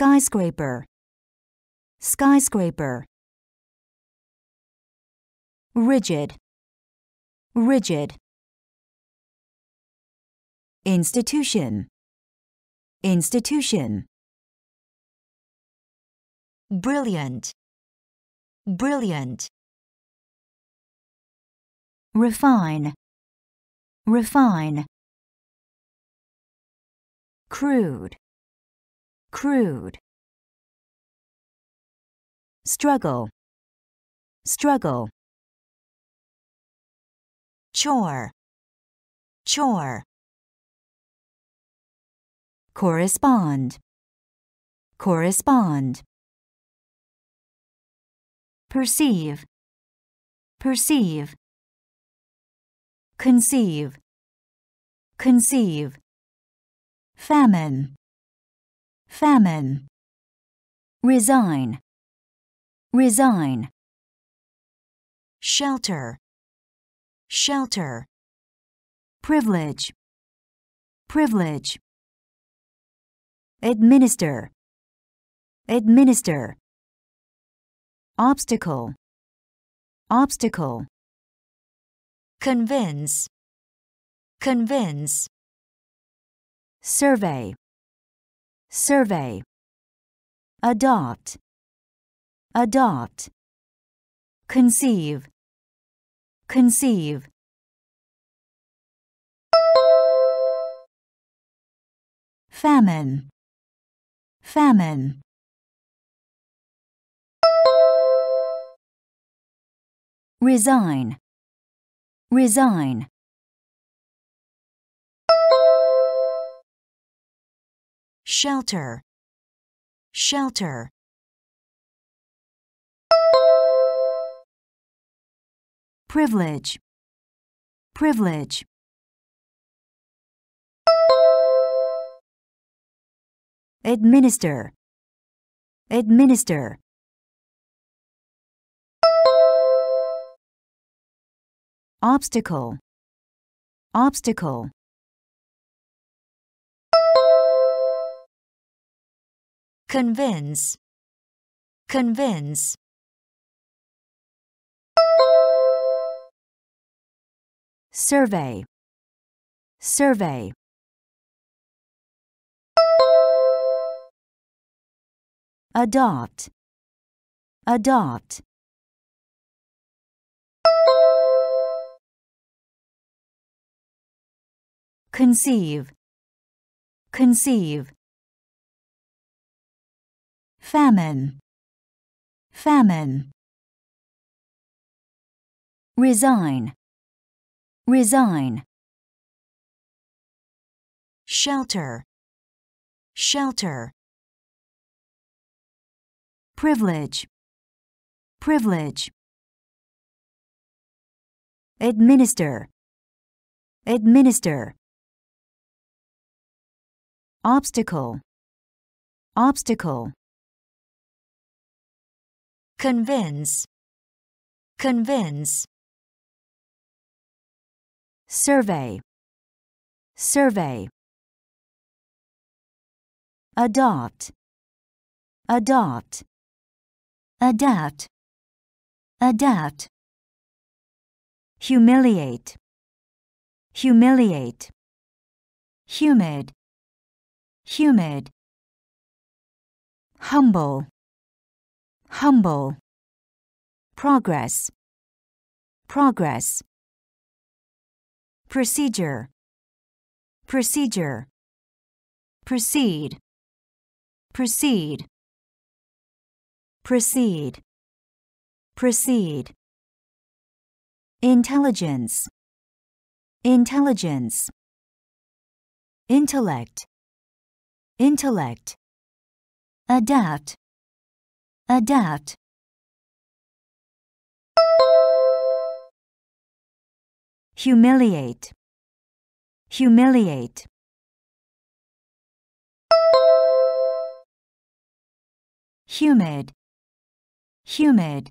Skyscraper, skyscraper. Rigid, rigid. Institution, institution. brilliant, brilliant, Refine, refine. Crude, crude. Struggle, struggle. chore, chore, Correspond, correspond. Perceive, perceive. Conceive, conceive. Famine, famine. Resign, resign. shelter, shelter, Privilege, privilege. Administer, administer. Obstacle, obstacle. convince, convince, Survey, survey. Adopt. Adopt. Conceive. Conceive. Famine. Famine. Resign. Resign. Shelter, shelter, privilege, privilege, administer, administer, obstacle, obstacle, convince, convince, survey, survey, adopt, adopt, conceive, conceive, famine, famine, resign, resign, shelter, shelter, privilege, privilege, administer, administer, obstacle, obstacle, convince, convince, survey, survey, adopt, adopt, adapt, adapt, humiliate, humiliate, humid, humid, humble, humble, progress, progress, procedure, procedure, proceed, proceed, proceed, proceed, intelligence, intelligence, intellect, intellect, adapt, adapt, humiliate, humiliate, humid, humid,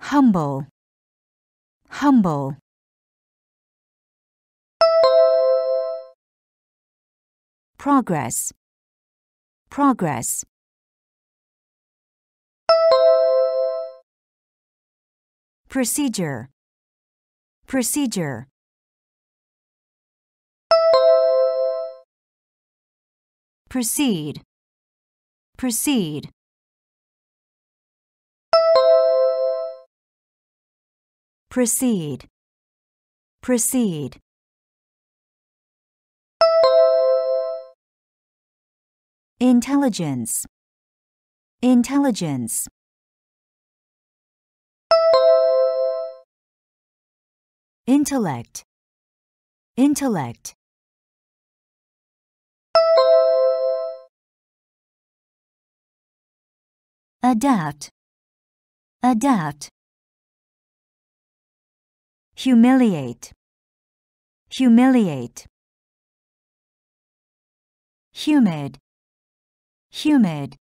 humble, humble, progress, progress, procedure, procedure, proceed, proceed, proceed, proceed, intelligence, intelligence, intellect, intellect, adapt, adapt, humiliate, humiliate, humid, humid,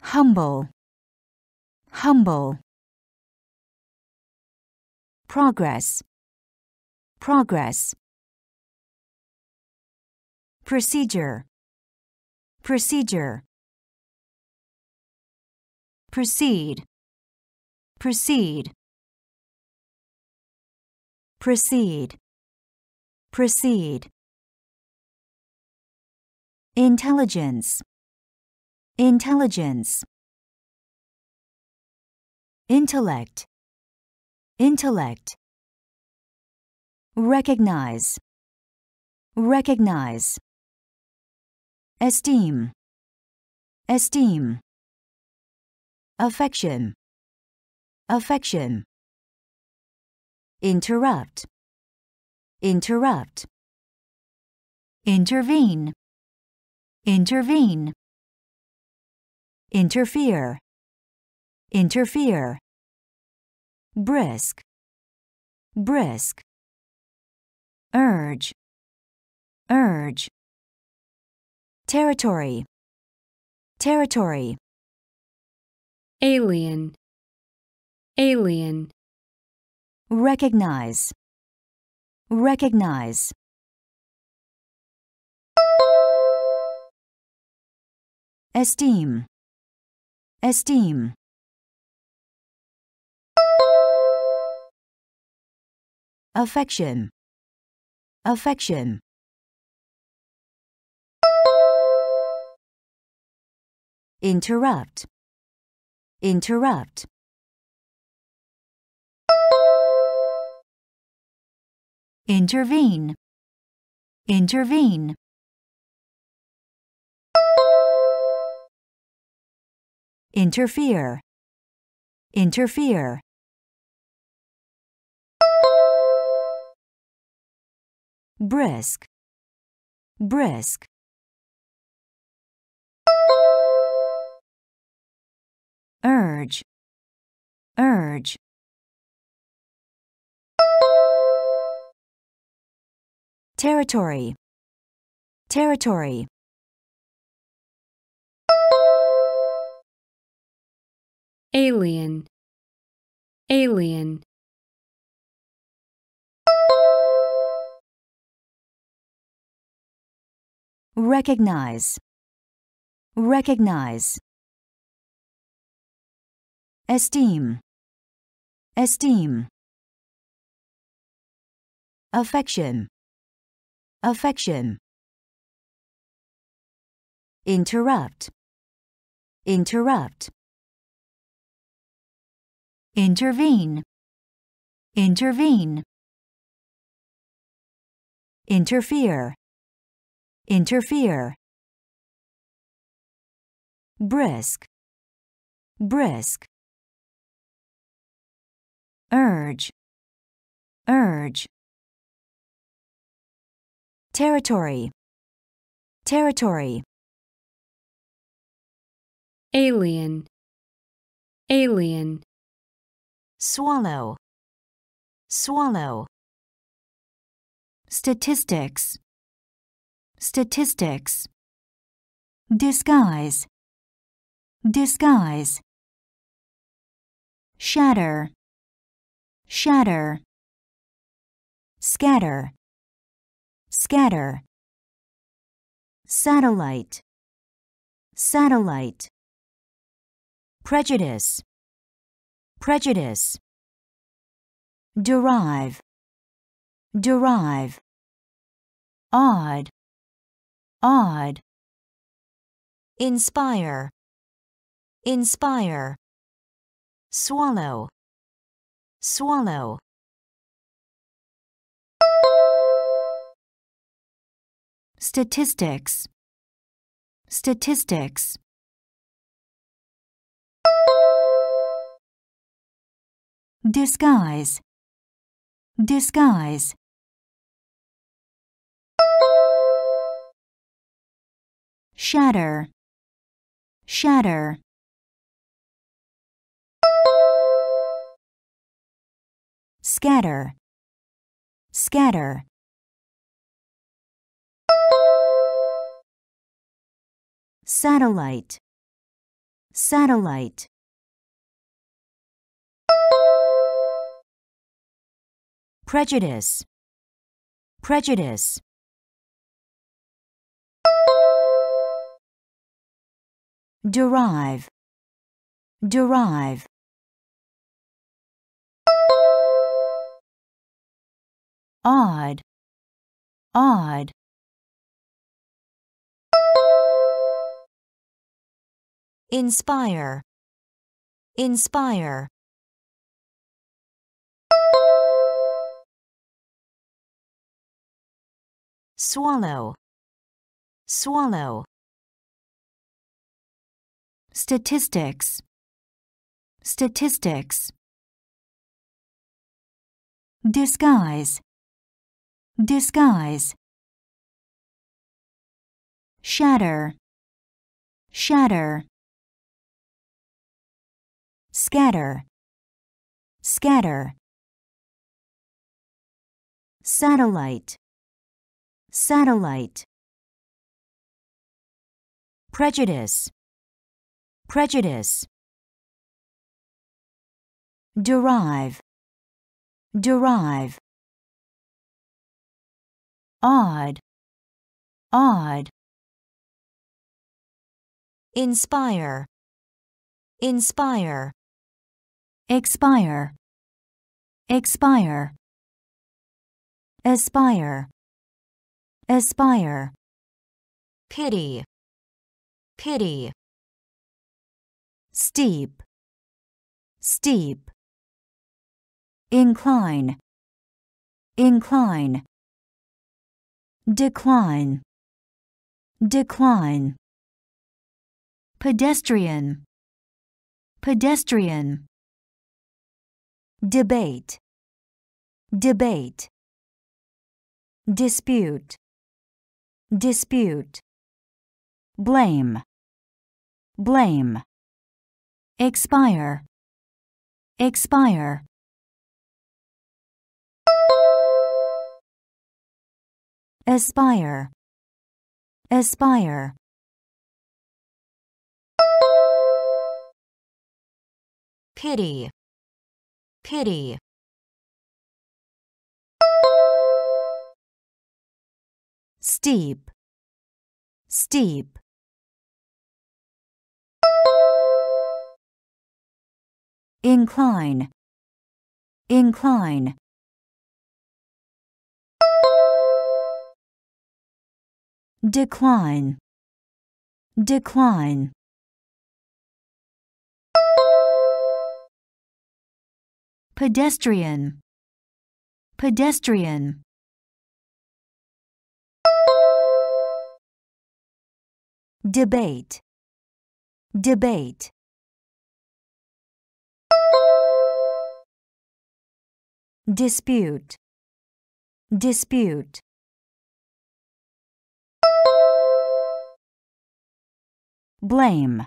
humble, humble, progress, progress, procedure, procedure, proceed, proceed, proceed, proceed, intelligence, intelligence, intellect, intellect, recognize, recognize, esteem, esteem, affection, affection. Interrupt, interrupt. Intervene, intervene. Interfere, interfere. Brisk, brisk. Urge, urge. Territory, territory. alien, alien, Recognize, recognize. Esteem, esteem. Affection, affection. Interrupt, interrupt. Intervene, intervene. Interfere, interfere. Brisk, brisk. Urge, urge. Territory, territory. Alien, alien, Recognize, recognize. Esteem, esteem. Affection, affection. Interrupt, interrupt. Intervene, intervene. Interfere, interfere. Brisk, brisk. Urge, urge. Territory, territory. alien, alien, Swallow, swallow. Statistics, statistics. Disguise, disguise. Shatter, shatter. Scatter, scatter. Satellite, satellite. Prejudice, prejudice. Derive, derive. Odd, odd. Inspire, inspire. Swallow, swallow. Statistics, statistics. Disguise, disguise. Shatter, shatter. Scatter, scatter. Satellite, satellite. Prejudice, prejudice. Derive, derive. Odd, odd. Inspire, inspire. Swallow, swallow. statistics, statistics. Disguise, disguise. Shatter, shatter. Scatter, scatter. Satellite, satellite. Prejudice, prejudice. Derive, derive. Odd, odd. Inspire, inspire. Expire, expire. Aspire, aspire. Pity, pity. Steep, steep. Incline, incline. Decline, decline. Pedestrian, pedestrian. Debate, debate. Dispute, dispute. Blame, blame. Expire, expire. Aspire, aspire. Pity, pity. Steep, steep. Incline, incline. Decline, decline. Pedestrian, pedestrian. Debate, debate. Dispute, dispute. Blame,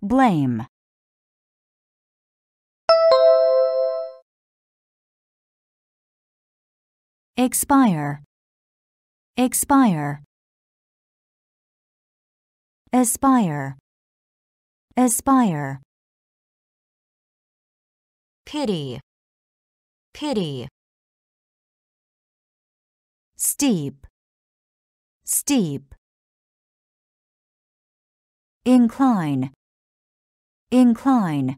blame. Expire, expire. Aspire, aspire. Pity, pity. Steep, steep. Incline, incline.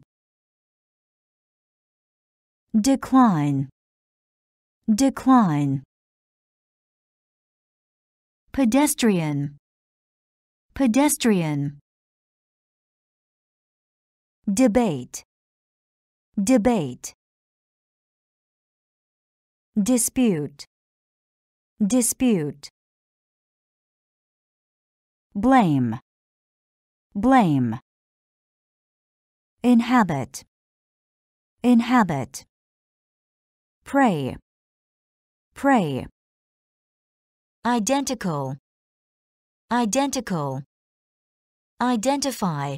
Decline, decline. Pedestrian, pedestrian. Debate, debate. Dispute, dispute. Blame, blame. Inhabit, inhabit. Pray, pray. Identical, identical. Identify,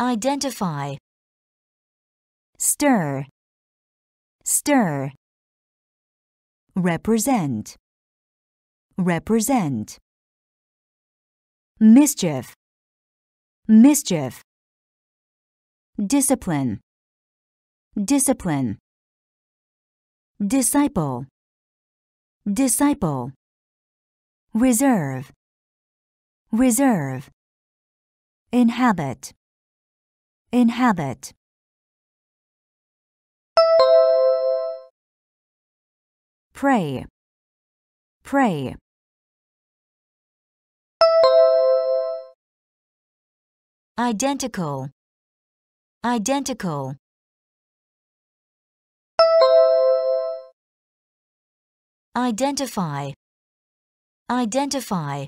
identify. Stir, stir. Represent, represent. Mischief, mischief. Discipline, discipline. Disciple, disciple. Reserve, reserve. Inhabit, inhabit. Pray, pray. Identical, identical. Identify, identify.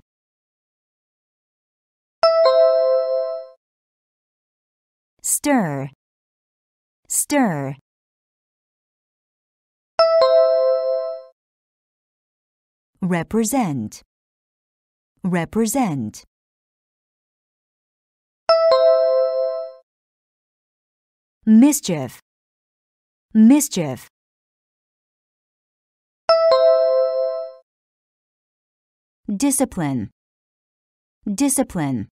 Stir, stir. Represent, represent. Mischief, mischief. Discipline, discipline.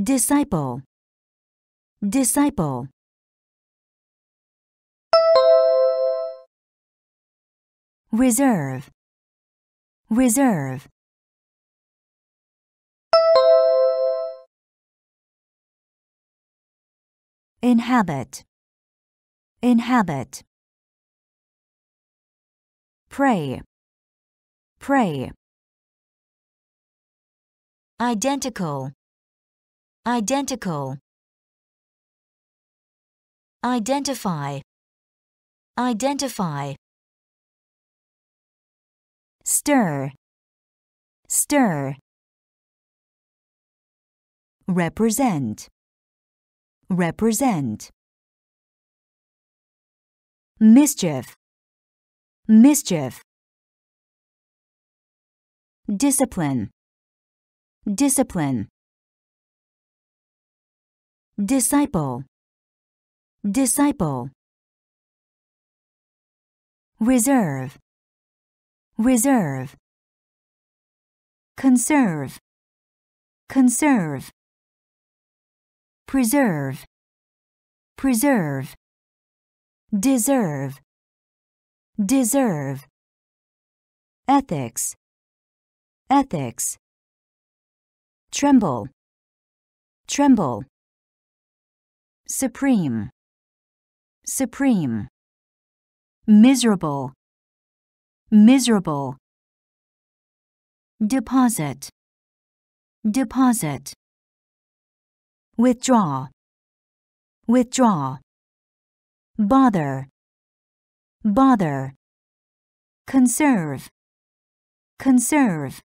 Disciple, disciple. Reserve, reserve. Inhabit, inhabit. Pray, pray. Identical, identical. Identify, identify. Stir, stir. Represent, represent. Mischief, mischief. Discipline, discipline. Disciple, disciple. Reserve, reserve. Conserve, conserve. Preserve, preserve. Deserve, deserve. Ethics, ethics. Tremble, tremble. Supreme, supreme. Miserable, miserable. Deposit, deposit. Withdraw, withdraw. Bother, bother. Conserve, conserve.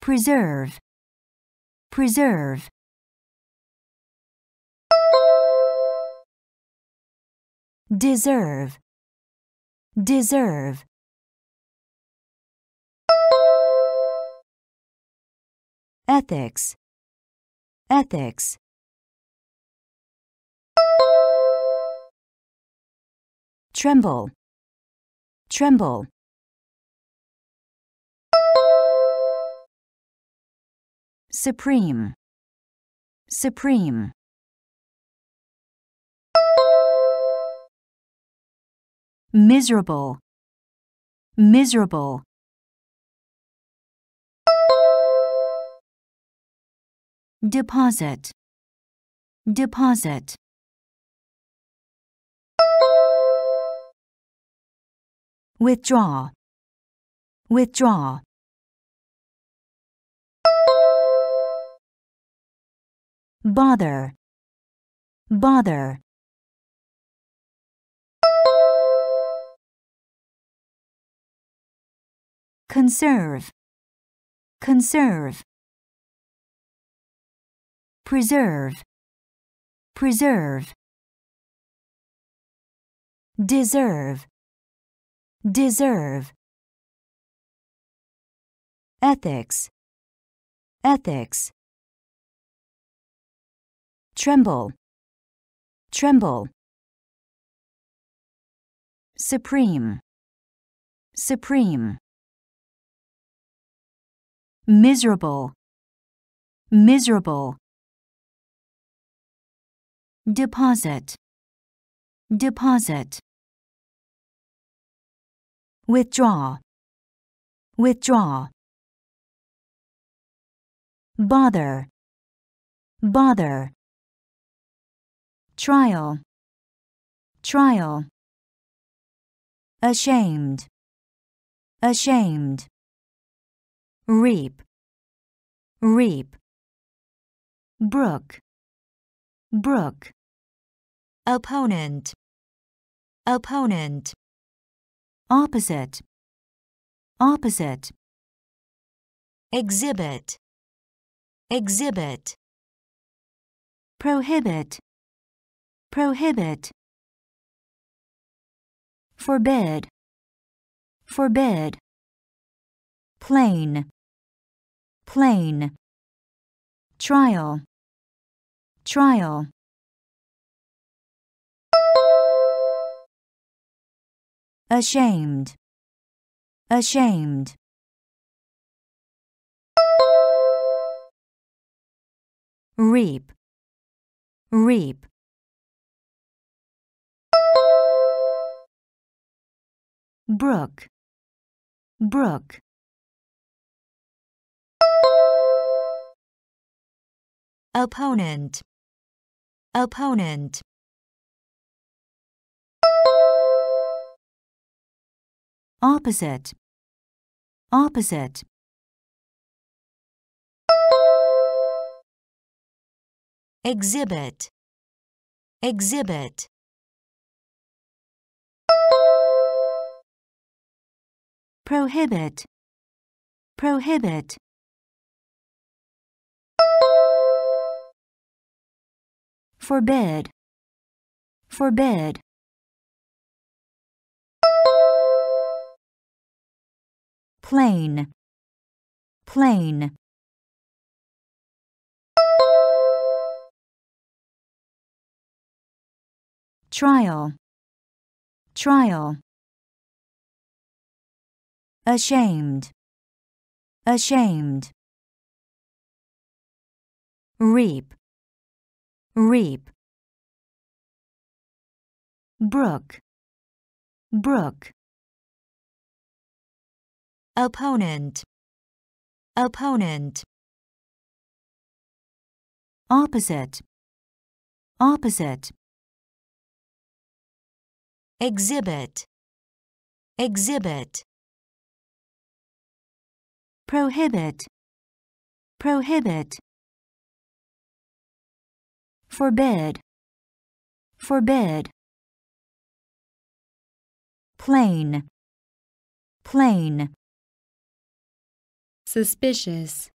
Preserve, preserve. Deserve, deserve. Ethics, ethics. Tremble, tremble. Supreme, supreme. Miserable, miserable. Deposit, deposit. Withdraw, withdraw. Bother, bother. Conserve, conserve. Preserve, preserve. Deserve, deserve. Ethics, ethics. Tremble, tremble. Supreme, supreme. Miserable, miserable. Deposit, deposit. Withdraw, withdraw. Bother, bother. Trial, trial. Ashamed, ashamed. Reap, reap. Brook, brook. Opponent, opponent. Opposite, opposite, exhibit, exhibit, prohibit, prohibit, forbid, forbid, plain, plain, trial, trial. ashamed, ashamed. reap, reap. Brook, brook. opponent, opponent, opposite, opposite. exhibit, exhibit, prohibit, prohibit. forbid, forbid. plain, plain. trial, trial. Ashamed, ashamed. reap, reap. brook, brook. opponent, opponent, opposite, opposite. exhibit, exhibit, prohibit, prohibit. forbid, forbid. plain, plain. suspicious,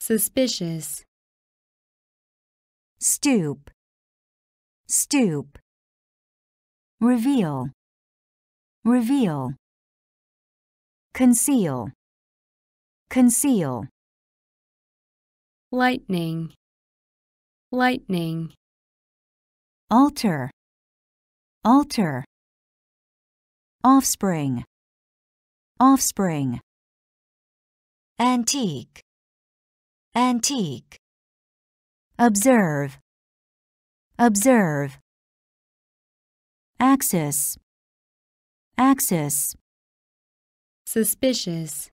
suspicious, stoop, stoop. reveal, reveal. conceal, conceal. lightning, lightning, alter, alter. offspring, offspring. antique, antique, observe, observe. axis, axis. suspicious,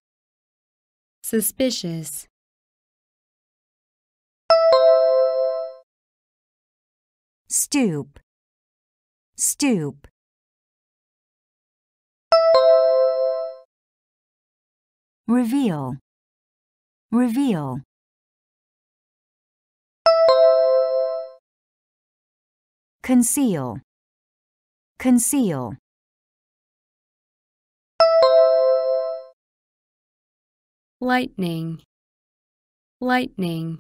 suspicious, stoop, stoop. reveal, reveal. conceal, conceal. Lightning, lightning,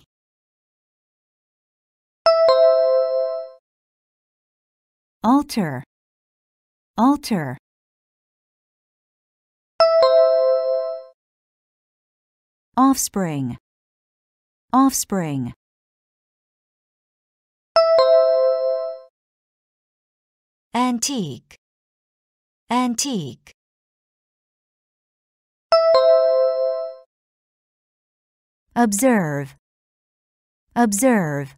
alter, alter. offspring, offspring. antique, antique, observe, observe.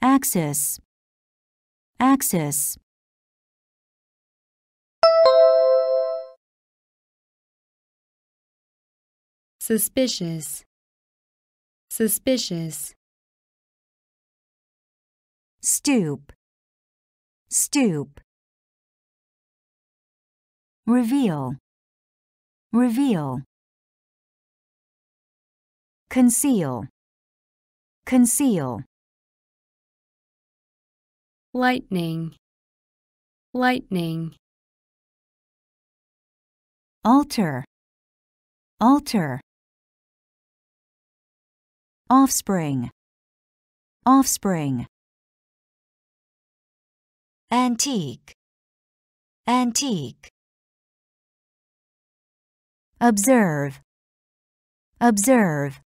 axis, axis. suspicious, suspicious, stoop, stoop. reveal, reveal. conceal, conceal. lightning, lightning, alter, alter. Offspring, offspring. antique, antique, Observe, observe.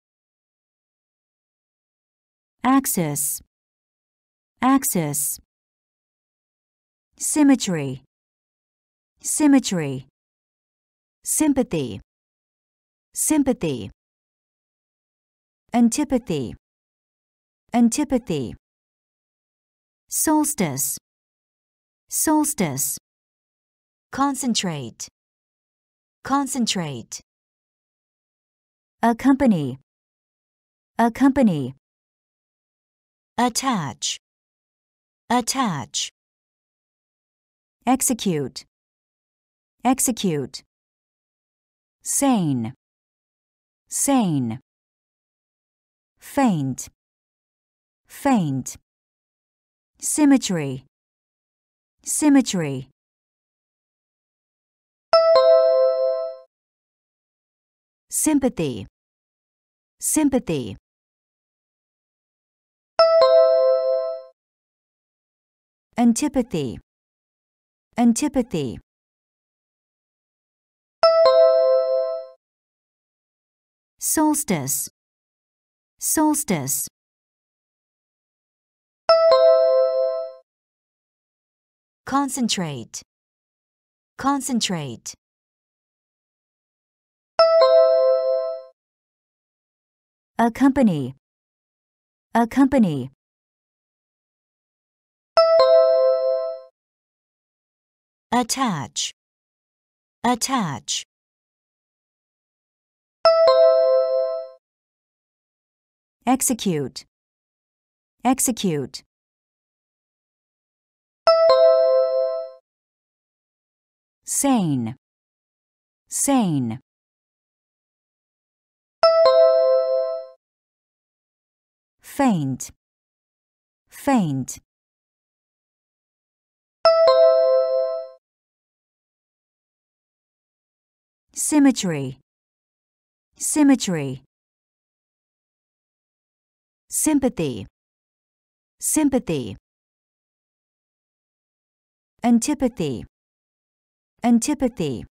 Axis, axis. Symmetry, symmetry. Sympathy, sympathy. Antipathy, antipathy. Solstice, solstice. concentrate, concentrate, Accompany, accompany. attach, attach, Execute. Execute. Sane. Sane. Faint. Faint. Symmetry. Symmetry. Sympathy. Sympathy. Antipathy. Antipathy. Solstice. Solstice. concentrate, concentrate, Accompany. Accompany. attach, attach, Execute. Execute. Sane. Sane. Faint. Faint. Symmetry. Symmetry. Sympathy. Sympathy. Antipathy. Antipathy.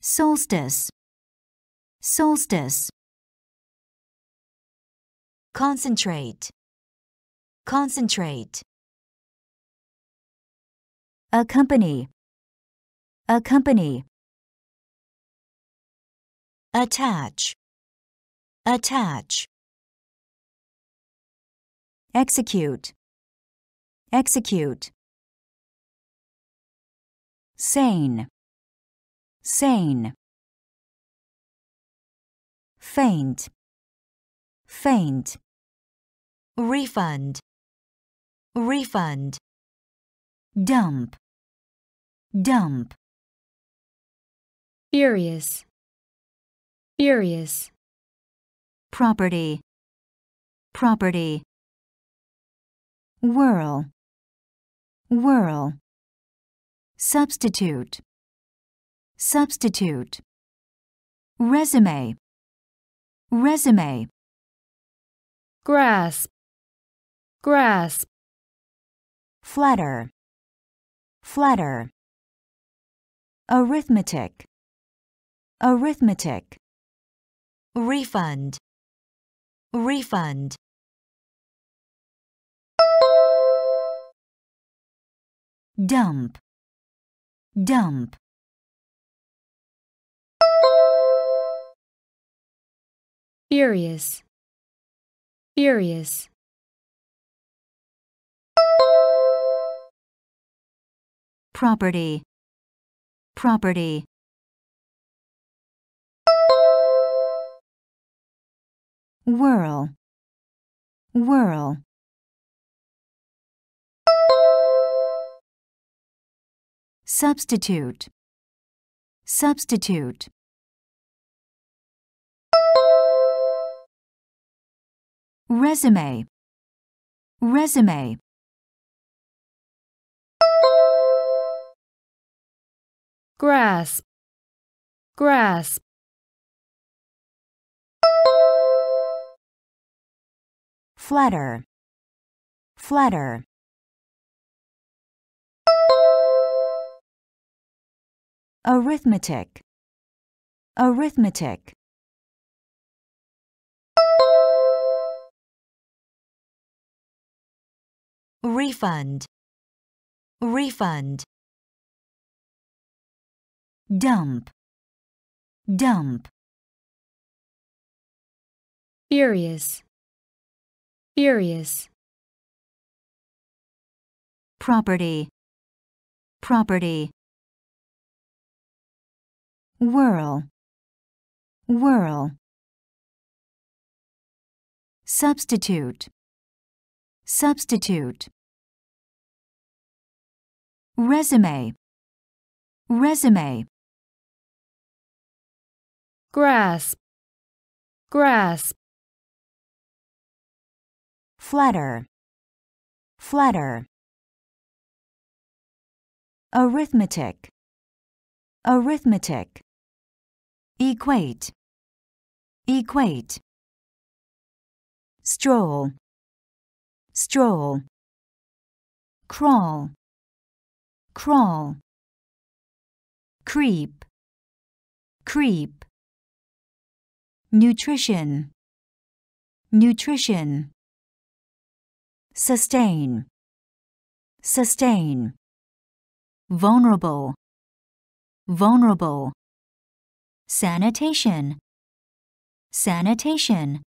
Solstice. Solstice. Concentrate, concentrate, Accompany. Accompany. attach, attach, Execute. Execute. Sane. Sane. Faint. Faint. Refund, refund, Dump. Dump. furious, furious, Property. Property. Whirl. Whirl. Substitute. Substitute. Resume. Resume. grasp, grasp, Flatter. Flatter. Arithmetic. Arithmetic. refund, refund, Dump. Dump. furious, furious, Property. Property. Whirl. Whirl. Substitute. Substitute. Resume. Resume. Grasp, grasp, Flutter, flutter. Arithmetic, arithmetic. refund, refund, dump, dump, furious, furious, property, property. Whirl, whirl. Substitute, substitute. Resume, resume. Grasp, grasp, Flutter, flutter. Arithmetic, arithmetic. Equate, equate. Stroll, stroll. Crawl, crawl. Creep, creep. Nutrition, nutrition. Sustain, sustain. Vulnerable, vulnerable. Sanitation, sanitation.